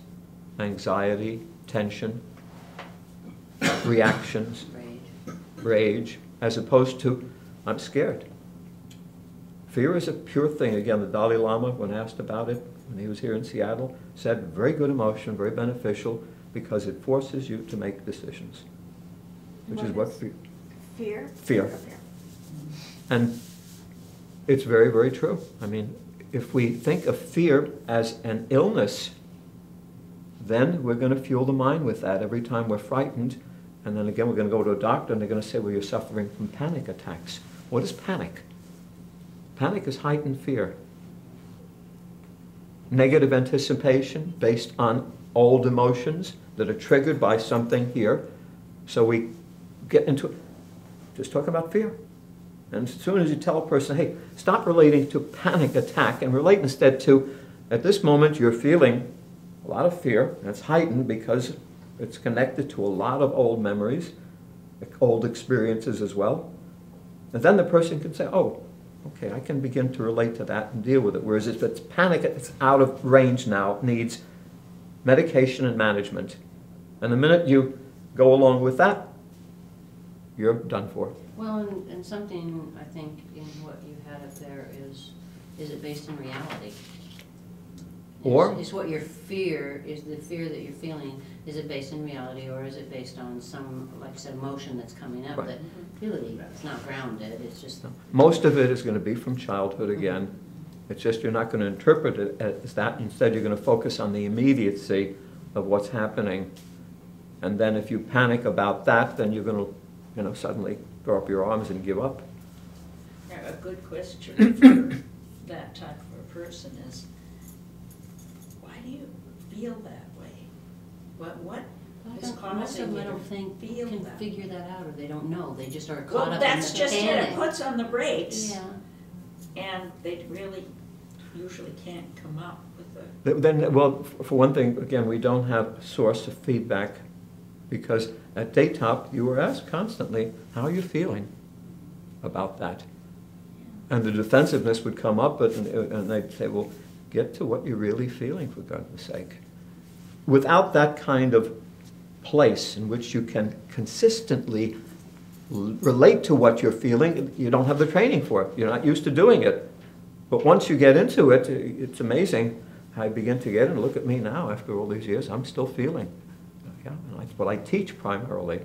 C: anxiety, tension, reactions,
H: Rage.
C: rage, as opposed to, I'm scared. Fear is a pure thing. Again, the Dalai Lama, when asked about it, when he was here in Seattle, said, very good emotion, very beneficial, because it forces you to make decisions. Which is
G: What
C: what,
G: is-
C: fe-
G: Fear?
C: Fear. and it's very, very true. I mean, if we think of fear as an illness, then we're going to fuel the mind with that every time we're frightened. And then again, we're going to go to a doctor and they're going to say, well, you're suffering from panic attacks. What is panic? Panic is heightened fear. Negative anticipation based on old emotions that are triggered by something here. So we get into just talk about fear. And as soon as you tell a person, hey, stop relating to panic attack and relate instead to, at this moment, you're feeling a lot of fear, and it's heightened because it's connected to a lot of old memories, old experiences as well. And then the person can say, oh, okay, I can begin to relate to that and deal with it. Whereas if it's panic, it's out of range now, needs medication and management. And the minute you go along with that, you're done for.
H: Well, and, and something I think in what you had up there is, is it based in reality?
C: Or-
H: Is, is what your fear, is the fear that you're feeling, is it based in reality or is it based on some, like I said, emotion that's coming up
C: Right.
H: that really it's not grounded, it's just,
C: Most of it is going to be from childhood mm-hmm. again. It's just you're not going to interpret it as that. Instead, you're going to focus on the immediacy of what's happening. And then if you panic about that, then you're going to, you know, suddenly throw up your arms and give up.
D: Now, a good question for that type of a person is, why do you feel that way? What, what
H: I
D: is
H: most of
D: causing
H: them
D: you
H: I don't
D: to
H: think
D: feel
H: can
D: that?
H: figure that out or they don't know, they just are caught
D: Well,
H: up in the
D: that's just it, it puts on the brakes,
H: Yeah,
D: and they really usually can't come up with a,
C: Th- Then, well, f- for one thing, again, we don't have a source of feedback because at Daytop, you were asked constantly, how are you feeling about that? And the defensiveness would come up, but, and they'd say, well, get to what you're really feeling, for God's sake. Without that kind of place in which you can consistently relate to what you're feeling, you don't have the training for it. You're not used to doing it. But once you get into it, it's amazing I begin to get it. Look at me now, after all these years, I'm still feeling. Yeah, and that's what I teach primarily.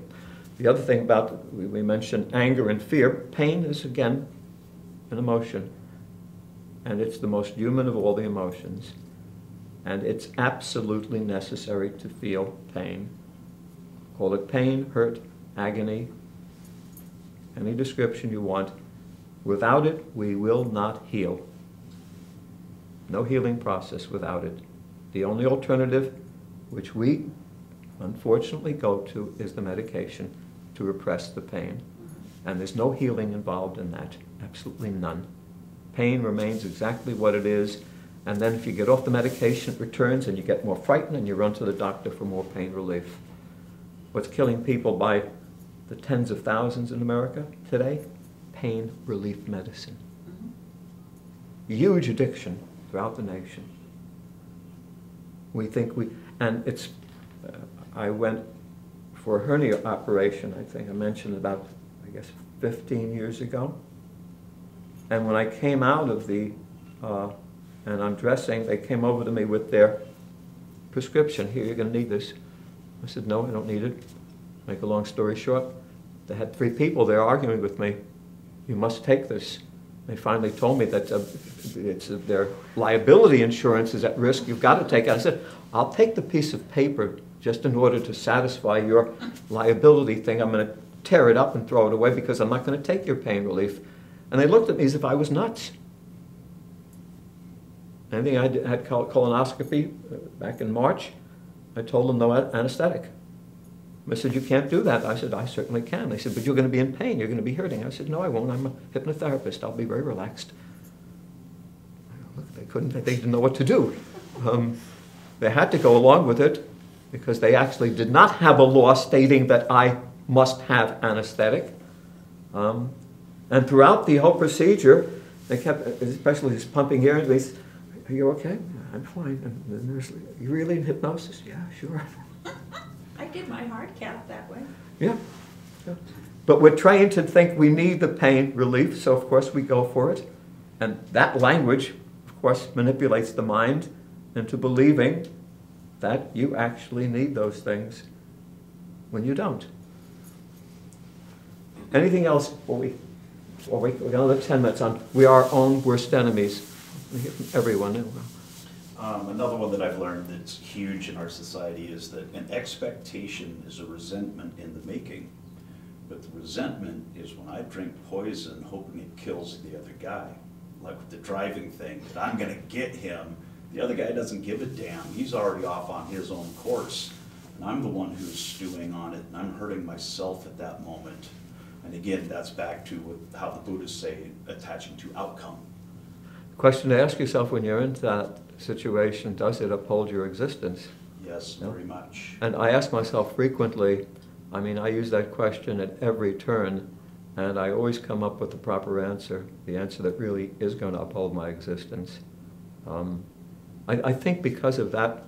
C: The other thing about, we we mentioned anger and fear. Pain is, again, an emotion. And it's the most human of all the emotions. And it's absolutely necessary to feel pain. Call it pain, hurt, agony, any description you want. Without it, we will not heal. No healing process without it. The only alternative, which we unfortunately go to, is the medication to repress the pain. And there's no healing involved in that, absolutely none. Pain remains exactly what it is, and then if you get off the medication, it returns and you get more frightened and you run to the doctor for more pain relief. What's killing people by the tens of thousands in America today? Pain relief medicine. Huge addiction throughout the nation. We think we, and it's, I went for a hernia operation, I think I mentioned about, I guess, 15 years ago. And when I came out of the, uh, and I'm dressing, they came over to me with their prescription. Here, you're going to need this. I said, no, I don't need it. Make a long story short, they had three people there arguing with me. You must take this. They finally told me that uh, it's, their liability insurance is at risk. You've got to take it. I said, I'll take the piece of paper just in order to satisfy your liability thing. I'm going to tear it up and throw it away because I'm not going to take your pain relief. And they looked at me as if I was nuts. I think I had colonoscopy uh, back in March. I told them no anesthetic. I said, you can't do that. I said, I certainly can. They said, but you're going to be in pain. You're going to be hurting. I said, no, I won't. I'm a hypnotherapist. I'll be very relaxed. Look, they couldn't, they didn't know what to do. Um, they had to go along with it because they actually did not have a law stating that I must have anesthetic. Um, and throughout the whole procedure, they kept, especially this pumping air, and they said, are you okay? I'm fine. And the nurse, you really in hypnosis? Yeah, sure.
D: I did my hard cap that way.
C: Yeah. yeah. But we're trained to think we need the pain relief, so of course we go for it. And that language, of course, manipulates the mind into believing that you actually need those things when you don't. Anything else before we, before we, we got another 10 minutes on, we are our own worst enemies. Everyone.
F: Um, another one that I've learned that's huge in our society is that an expectation is a resentment in the making. But the resentment is when I drink poison hoping it kills the other guy. Like with the driving thing, that I'm gonna get him. The other guy doesn't give a damn. He's already off on his own course. And I'm the one who's stewing on it and I'm hurting myself at that moment. And again, that's back to how the Buddhists say, attaching to outcome.
C: Question to ask yourself when you're in that situation, does it uphold your existence?
F: Yes,
C: No.
F: very much.
C: And I ask myself frequently, I mean, I use that question at every turn, and I always come up with the proper answer, the answer that really is going to uphold my existence. Um, I, I think because of that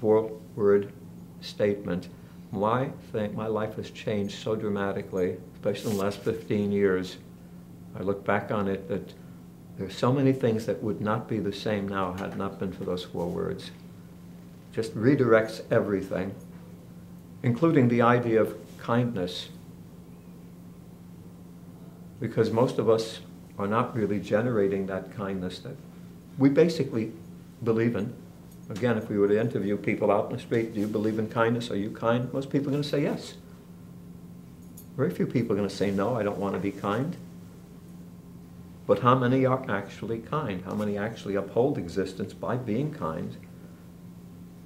C: four-word statement, my thing, my life has changed so dramatically, especially in the last 15 years. I look back on it that there's so many things that would not be the same now had not been for those four words just redirects everything, including the idea of kindness. Because most of us are not really generating that kindness that we basically believe in. Again, if we were to interview people out in the street, do you believe in kindness? Are you kind? Most people are going to say yes. Very few people are going to say no, I don't want to be kind. But how many are actually kind? How many actually uphold existence by being kind?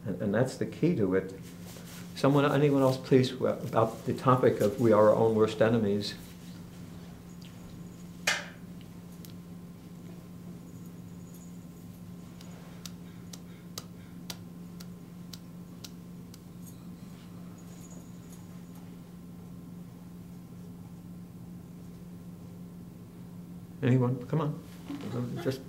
C: And, and that's the key to it. Someone, anyone else, please, about the topic of we are our own worst enemies. Anyone? Come on. Just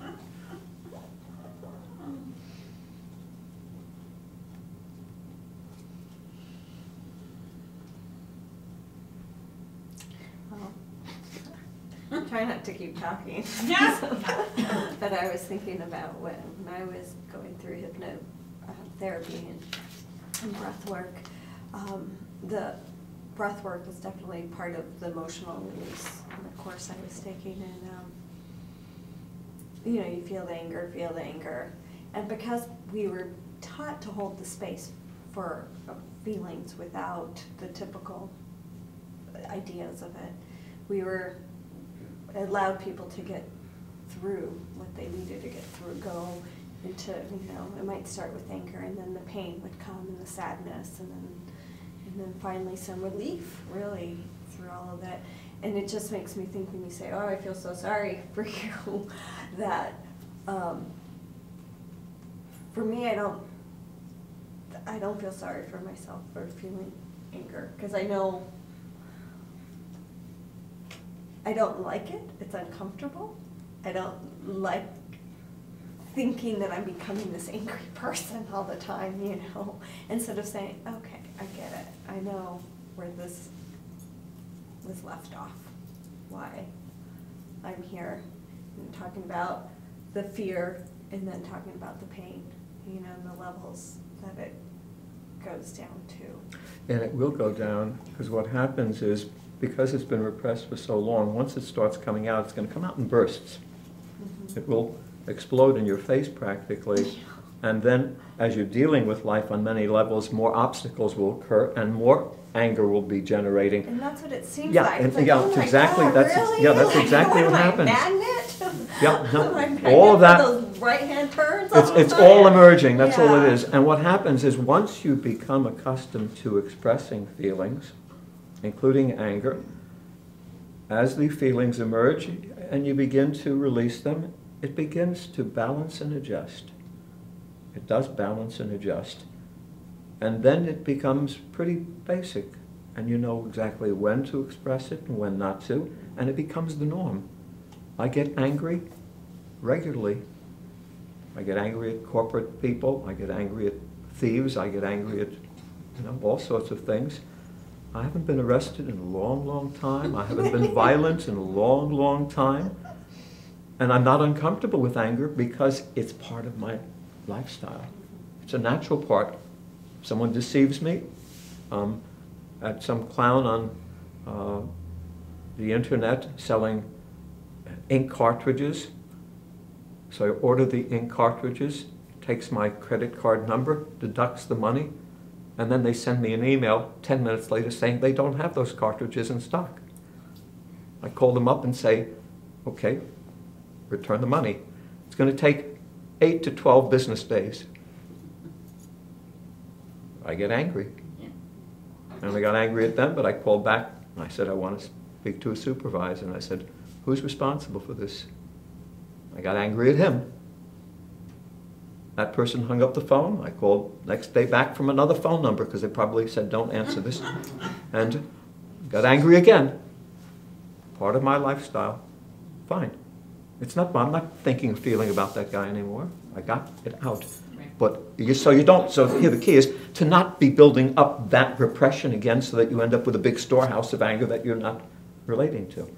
G: Well, Try not to keep talking. Yes. But I was thinking about when I was going through hypno uh, and, and breath work. Um, the breath work was definitely part of the emotional release in the course I was taking and, um, you know, you feel the anger, feel the anger. And because we were taught to hold the space for uh, feelings without the typical ideas of it, we were allowed people to get through what they needed to get through, go into, you know, it might start with anger and then the pain would come and the sadness and then, and then finally some relief, really, through all of that. And it just makes me think when you say, oh, I feel so sorry for you, that, um, for me, I don't, I don't feel sorry for myself for feeling anger, because I know I don't like it. It's uncomfortable. I don't like thinking that I'm becoming this angry person all the time, you know, instead of saying, okay, I get it. I know where this was left off, why I'm here, and talking about the fear and then talking about the pain, you know, and the levels that it goes down to.
C: And it will go down, because what happens is, because it's been repressed for so long, once it starts coming out, it's going to come out in bursts.
G: Mhm.
C: It will explode in your face practically. And then, as you're dealing with life on many levels, more obstacles will occur and more anger will be generating.
G: And that's what it seems
C: Yeah,
G: like.
C: and-
G: like,
C: yeah,
G: oh
C: exactly-
G: God,
C: that's
G: really?
C: yeah, that's
G: Like,
C: exactly what
G: am I a
C: happens.
G: magnet?
C: Yeah, no,
G: Am I a magnet
C: all of that-
E: right-hand turns
C: It's,
E: the
C: it's all emerging, that's all it is. And what happens is, once you become accustomed to expressing feelings, including anger, as the feelings emerge and you begin to release them, it begins to balance and adjust. It does balance and adjust. And then it becomes pretty basic, and you know exactly when to express it and when not to, and it becomes the norm. I get angry regularly. I get angry at corporate people, I get angry at thieves, I get angry at, you know, all sorts of things. I haven't been arrested in a long, long time. I haven't been violent in a long, long time. And I'm not uncomfortable with anger because it's part of my lifestyle. It's a natural part. Someone deceives me, um, at some clown on uh, the internet selling ink cartridges. So I order the ink cartridges, takes my credit card number, deducts the money, and then they send me an email 10 minutes later saying they don't have those cartridges in stock. I call them up and say, okay, return the money. It's going to take 8 to 12 business days. I get angry. And I got angry at them, but I called back and I said, I want to speak to a supervisor. And I said, who's responsible for this? I got angry at him. That person hung up the phone. I called next day back from another phone number because they probably said, don't answer this. And got angry again. Part of my lifestyle. Fine. It's not, I'm not thinking, feeling about that guy anymore. I got it out. But you, so you don't, so here the key is to not be building up that repression again so that you end up with a big storehouse of anger that you're not relating to.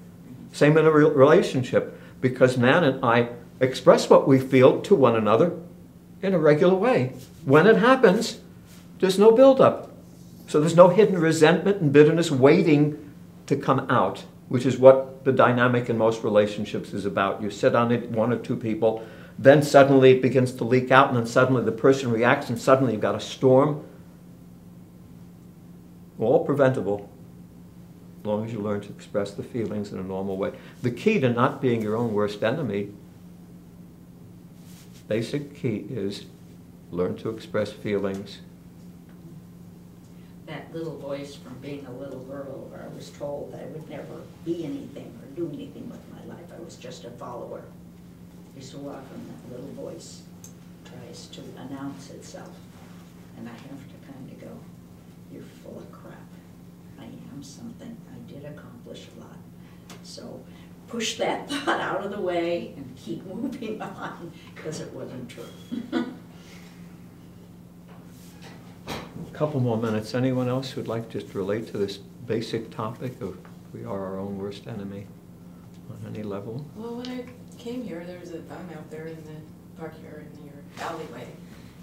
C: Same in a real relationship, because Nan and I express what we feel to one another in a regular way. When it happens, there's no buildup. So there's no hidden resentment and bitterness waiting to come out, which is what the dynamic in most relationships is about. You sit on it, one or two people, then suddenly it begins to leak out, and then suddenly the person reacts, and suddenly you've got a storm. All preventable, as long as you learn to express the feelings in a normal way. The key to not being your own worst enemy, basic key is learn to express feelings.
D: That little voice from being a little girl where I was told that I would never be anything or do anything with my life. I was just a follower. Every so often, that little voice tries to announce itself. And I have to kind of go, you're full of crap. I am something. I did accomplish a lot. So push that thought out of the way and keep moving on, because it wasn't true.
C: A Couple more minutes. Anyone else who'd like to just relate to this basic topic of we are our own worst enemy on any level?
I: Well, when I came here, there was a guy out there in the park here in your alleyway.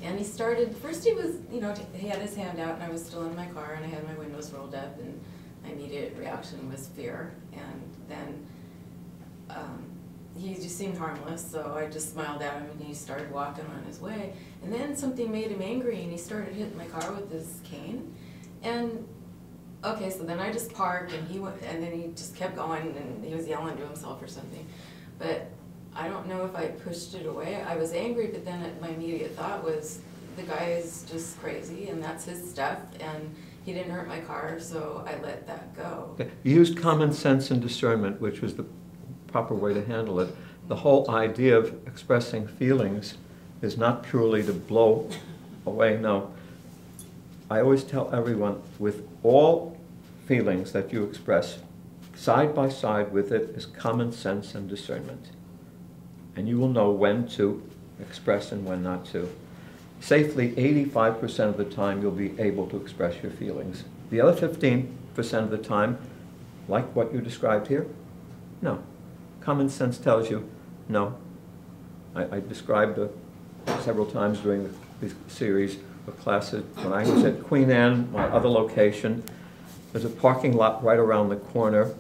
I: And he started, first he was, you know, he had his hand out and I was still in my car and I had my windows rolled up and my immediate reaction was fear. And then, um, he just seemed harmless, so I just smiled at him and he started walking on his way. And then something made him angry and he started hitting my car with his cane. And Okay, so then I just parked and he went, and then he just kept going and he was yelling to himself or something. But I don't know if I pushed it away. I was angry, but then it- my immediate thought was, the guy is just crazy and that's his stuff and he didn't hurt my car, so I let that go.
C: You used common sense and discernment, which was the proper way to handle it. The whole idea of expressing feelings is not purely to blow away, no. I always tell everyone, with all feelings that you express, side by side with it is common sense and discernment. And you will know when to express and when not to. Safely, 85% of the time, you'll be able to express your feelings. The other 15% of the time, like what you described here, no. Common sense tells you, no. I, I described several times during this series of classes, when I was at Queen Anne, my other location, there's a parking lot right around the corner,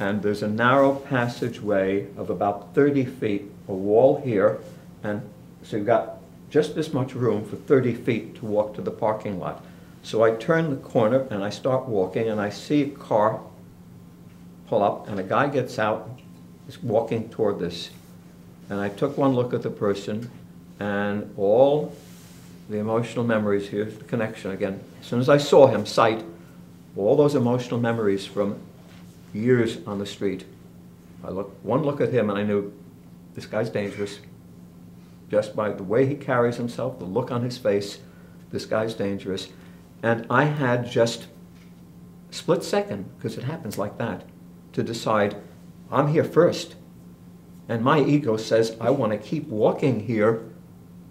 C: and there's a narrow passageway of about 30 feet, a wall here, and so you've got just this much room for 30 feet to walk to the parking lot. So I turn the corner and I start walking, and I see a car pull up, and a guy gets out, walking toward this. and I took one look at the person, and all the emotional memories, here's the connection again. As soon as I saw him, sight, all those emotional memories from years on the street. I looked, one look at him and I knew this guy's dangerous. Just by the way he carries himself, the look on his face, this guy's dangerous. And I had just split second, because it happens like that, to decide I'm here first. And my ego says I want to keep walking here,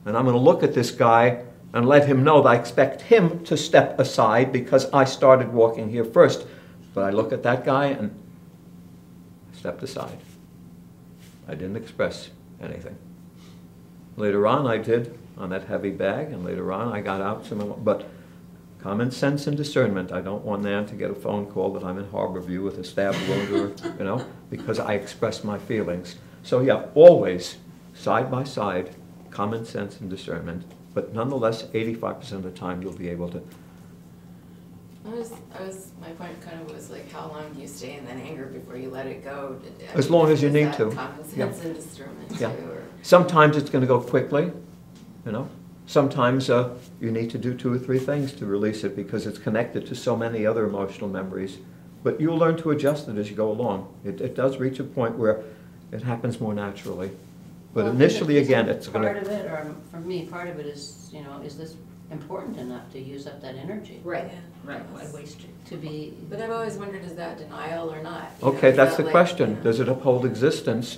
C: and I'm going to look at this guy and let him know that I expect him to step aside because I started walking here first. But I look at that guy and stepped aside. I didn't express anything. Later on, I did on that heavy bag, and later on, I got out some. But common sense and discernment. I don't want Nan to get a phone call that I'm in Harborview with a stab wound, or you know, because I express my feelings. So yeah, always side by side, common sense and discernment. But nonetheless, 85% of the time, you'll be able to.
I: I was, I was, my point kind of was like, how long do you stay in that anger before you let it go? I
C: As
I: mean,
C: long as you need to.
I: Common
C: Yeah.
I: and discernment
C: Yeah.
I: too, or?
C: Sometimes it's going to go quickly, you know. Sometimes uh, you need to do two or three things to release it because it's connected to so many other emotional memories. But you'll learn to adjust it as you go along. It, it does reach a point where it happens more naturally. But
H: Well,
C: initially,
H: isn't
C: again, it's going
H: Part of it, or um, for me, part of it is, you know, is this important enough to use up that energy?
D: Right,
I: Yeah.
D: right, why waste it?
H: To be,
I: But I've always wondered, is that denial or not? You know,
C: Okay,
I: is
C: that's
I: that
C: the
I: like,
C: question.
I: you know,
C: Does it uphold existence?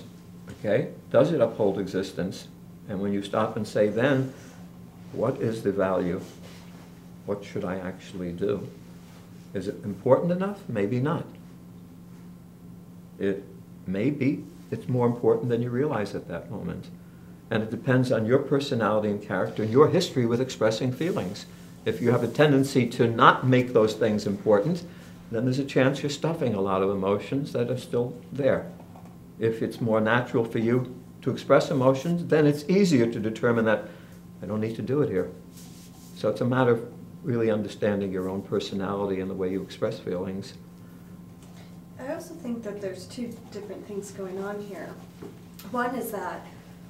C: Okay, does it uphold existence? And when you stop and say, then, what is the value? What should I actually do? Is it important enough? Maybe not. It may be, it's more important than you realize at that moment. And it depends on your personality and character and your history with expressing feelings. If you have a tendency to not make those things important, then there's a chance you're stuffing a lot of emotions that are still there. If it's more natural for you to express emotions, then it's easier to determine that I don't need to do it here. So it's a matter of really understanding your own personality and the way you express feelings.
G: I also think that there's two different things going on here. One is that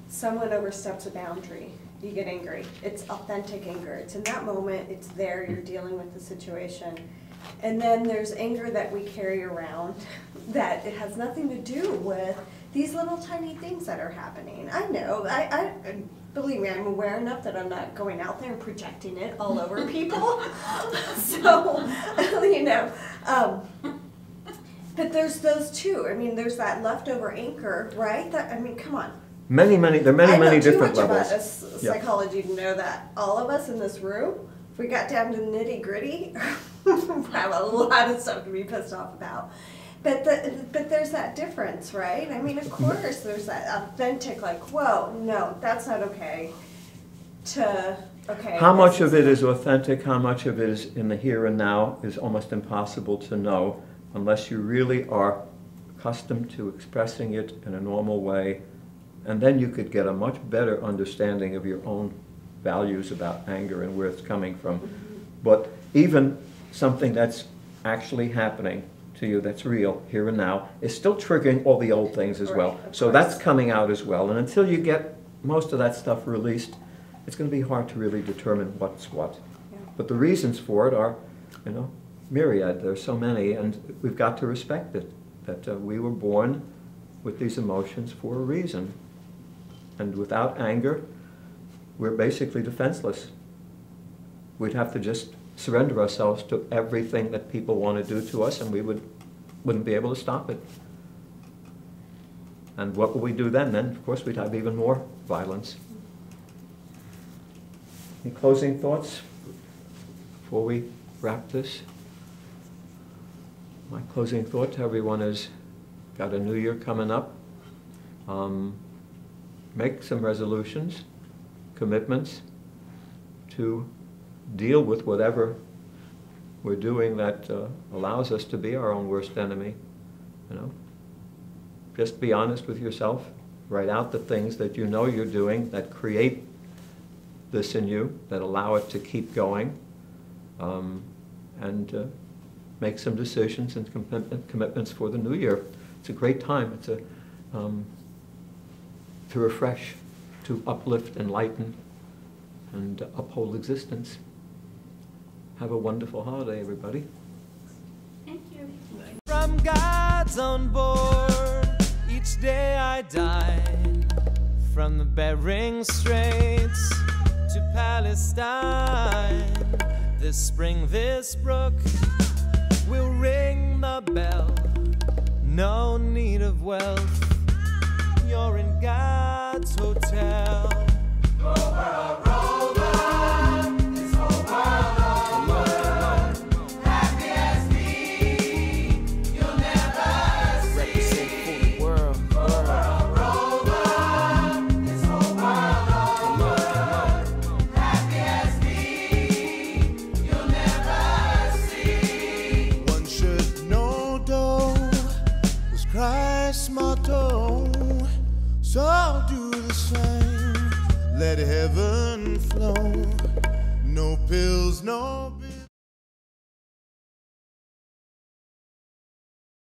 G: someone oversteps a boundary, you get angry. It's authentic anger. It's in that moment, it's there, you're dealing with the situation. And then there's anger that we carry around that it has nothing to do with these little tiny things that are happening. I know, I, I, believe me, I'm aware enough that I'm not going out there and projecting it all over people. So, you know, um, but there's those two. I mean, there's that leftover anchor, right? That I mean, come on.
C: Many, many, there are many,
G: I know
C: many
G: too
C: different
G: much
C: levels.
G: about this
C: Yeah.
G: psychology to know that all of us in this room, if we got down to the nitty gritty, have a lot of stuff to be pissed off about. But the, but there's that difference, right? I mean, of course, there's that authentic, like, whoa, no, that's not okay. To okay.
C: How much of it is authentic, how much of it is in the here and now is almost impossible to know unless you really are accustomed to expressing it in a normal way. And then you could get a much better understanding of your own values about anger and where it's coming from. Mm-hmm. But even something that's actually happening to you, that's real, here and now, is still triggering all the old things as well.
G: Right,
C: So that's coming out as well. And until you get most of that stuff released, it's going to be hard to really determine what's what.
G: Yeah.
C: But the reasons for it are, you know, myriad. There's so many, and we've got to respect it. That uh, we were born with these emotions for a reason, and without anger, we're basically defenseless. We'd have to just surrender ourselves to everything that people want to do to us, and we would wouldn't be able to stop it. And what would we do then? Then, of course, we'd have even more violence. Any closing thoughts before we wrap this? My closing thought to everyone is, got a new year coming up. Um, Make some resolutions, commitments to deal with whatever we're doing that uh, allows us to be our own worst enemy, you know? Just be honest with yourself. Write out the things that you know you're doing that create this in you, that allow it to keep going, um, and uh, make some decisions and commitment- commitments for the new year. It's a great time. It's a, um, to refresh, to uplift, enlighten, and uphold existence. Have a wonderful holiday, everybody.
D: Thank you.
B: From God's on board, each day I dine. From the Bering Straits to Palestine. This spring, this brook will ring the bell. No need of wealth, you're in God's hotel. Represent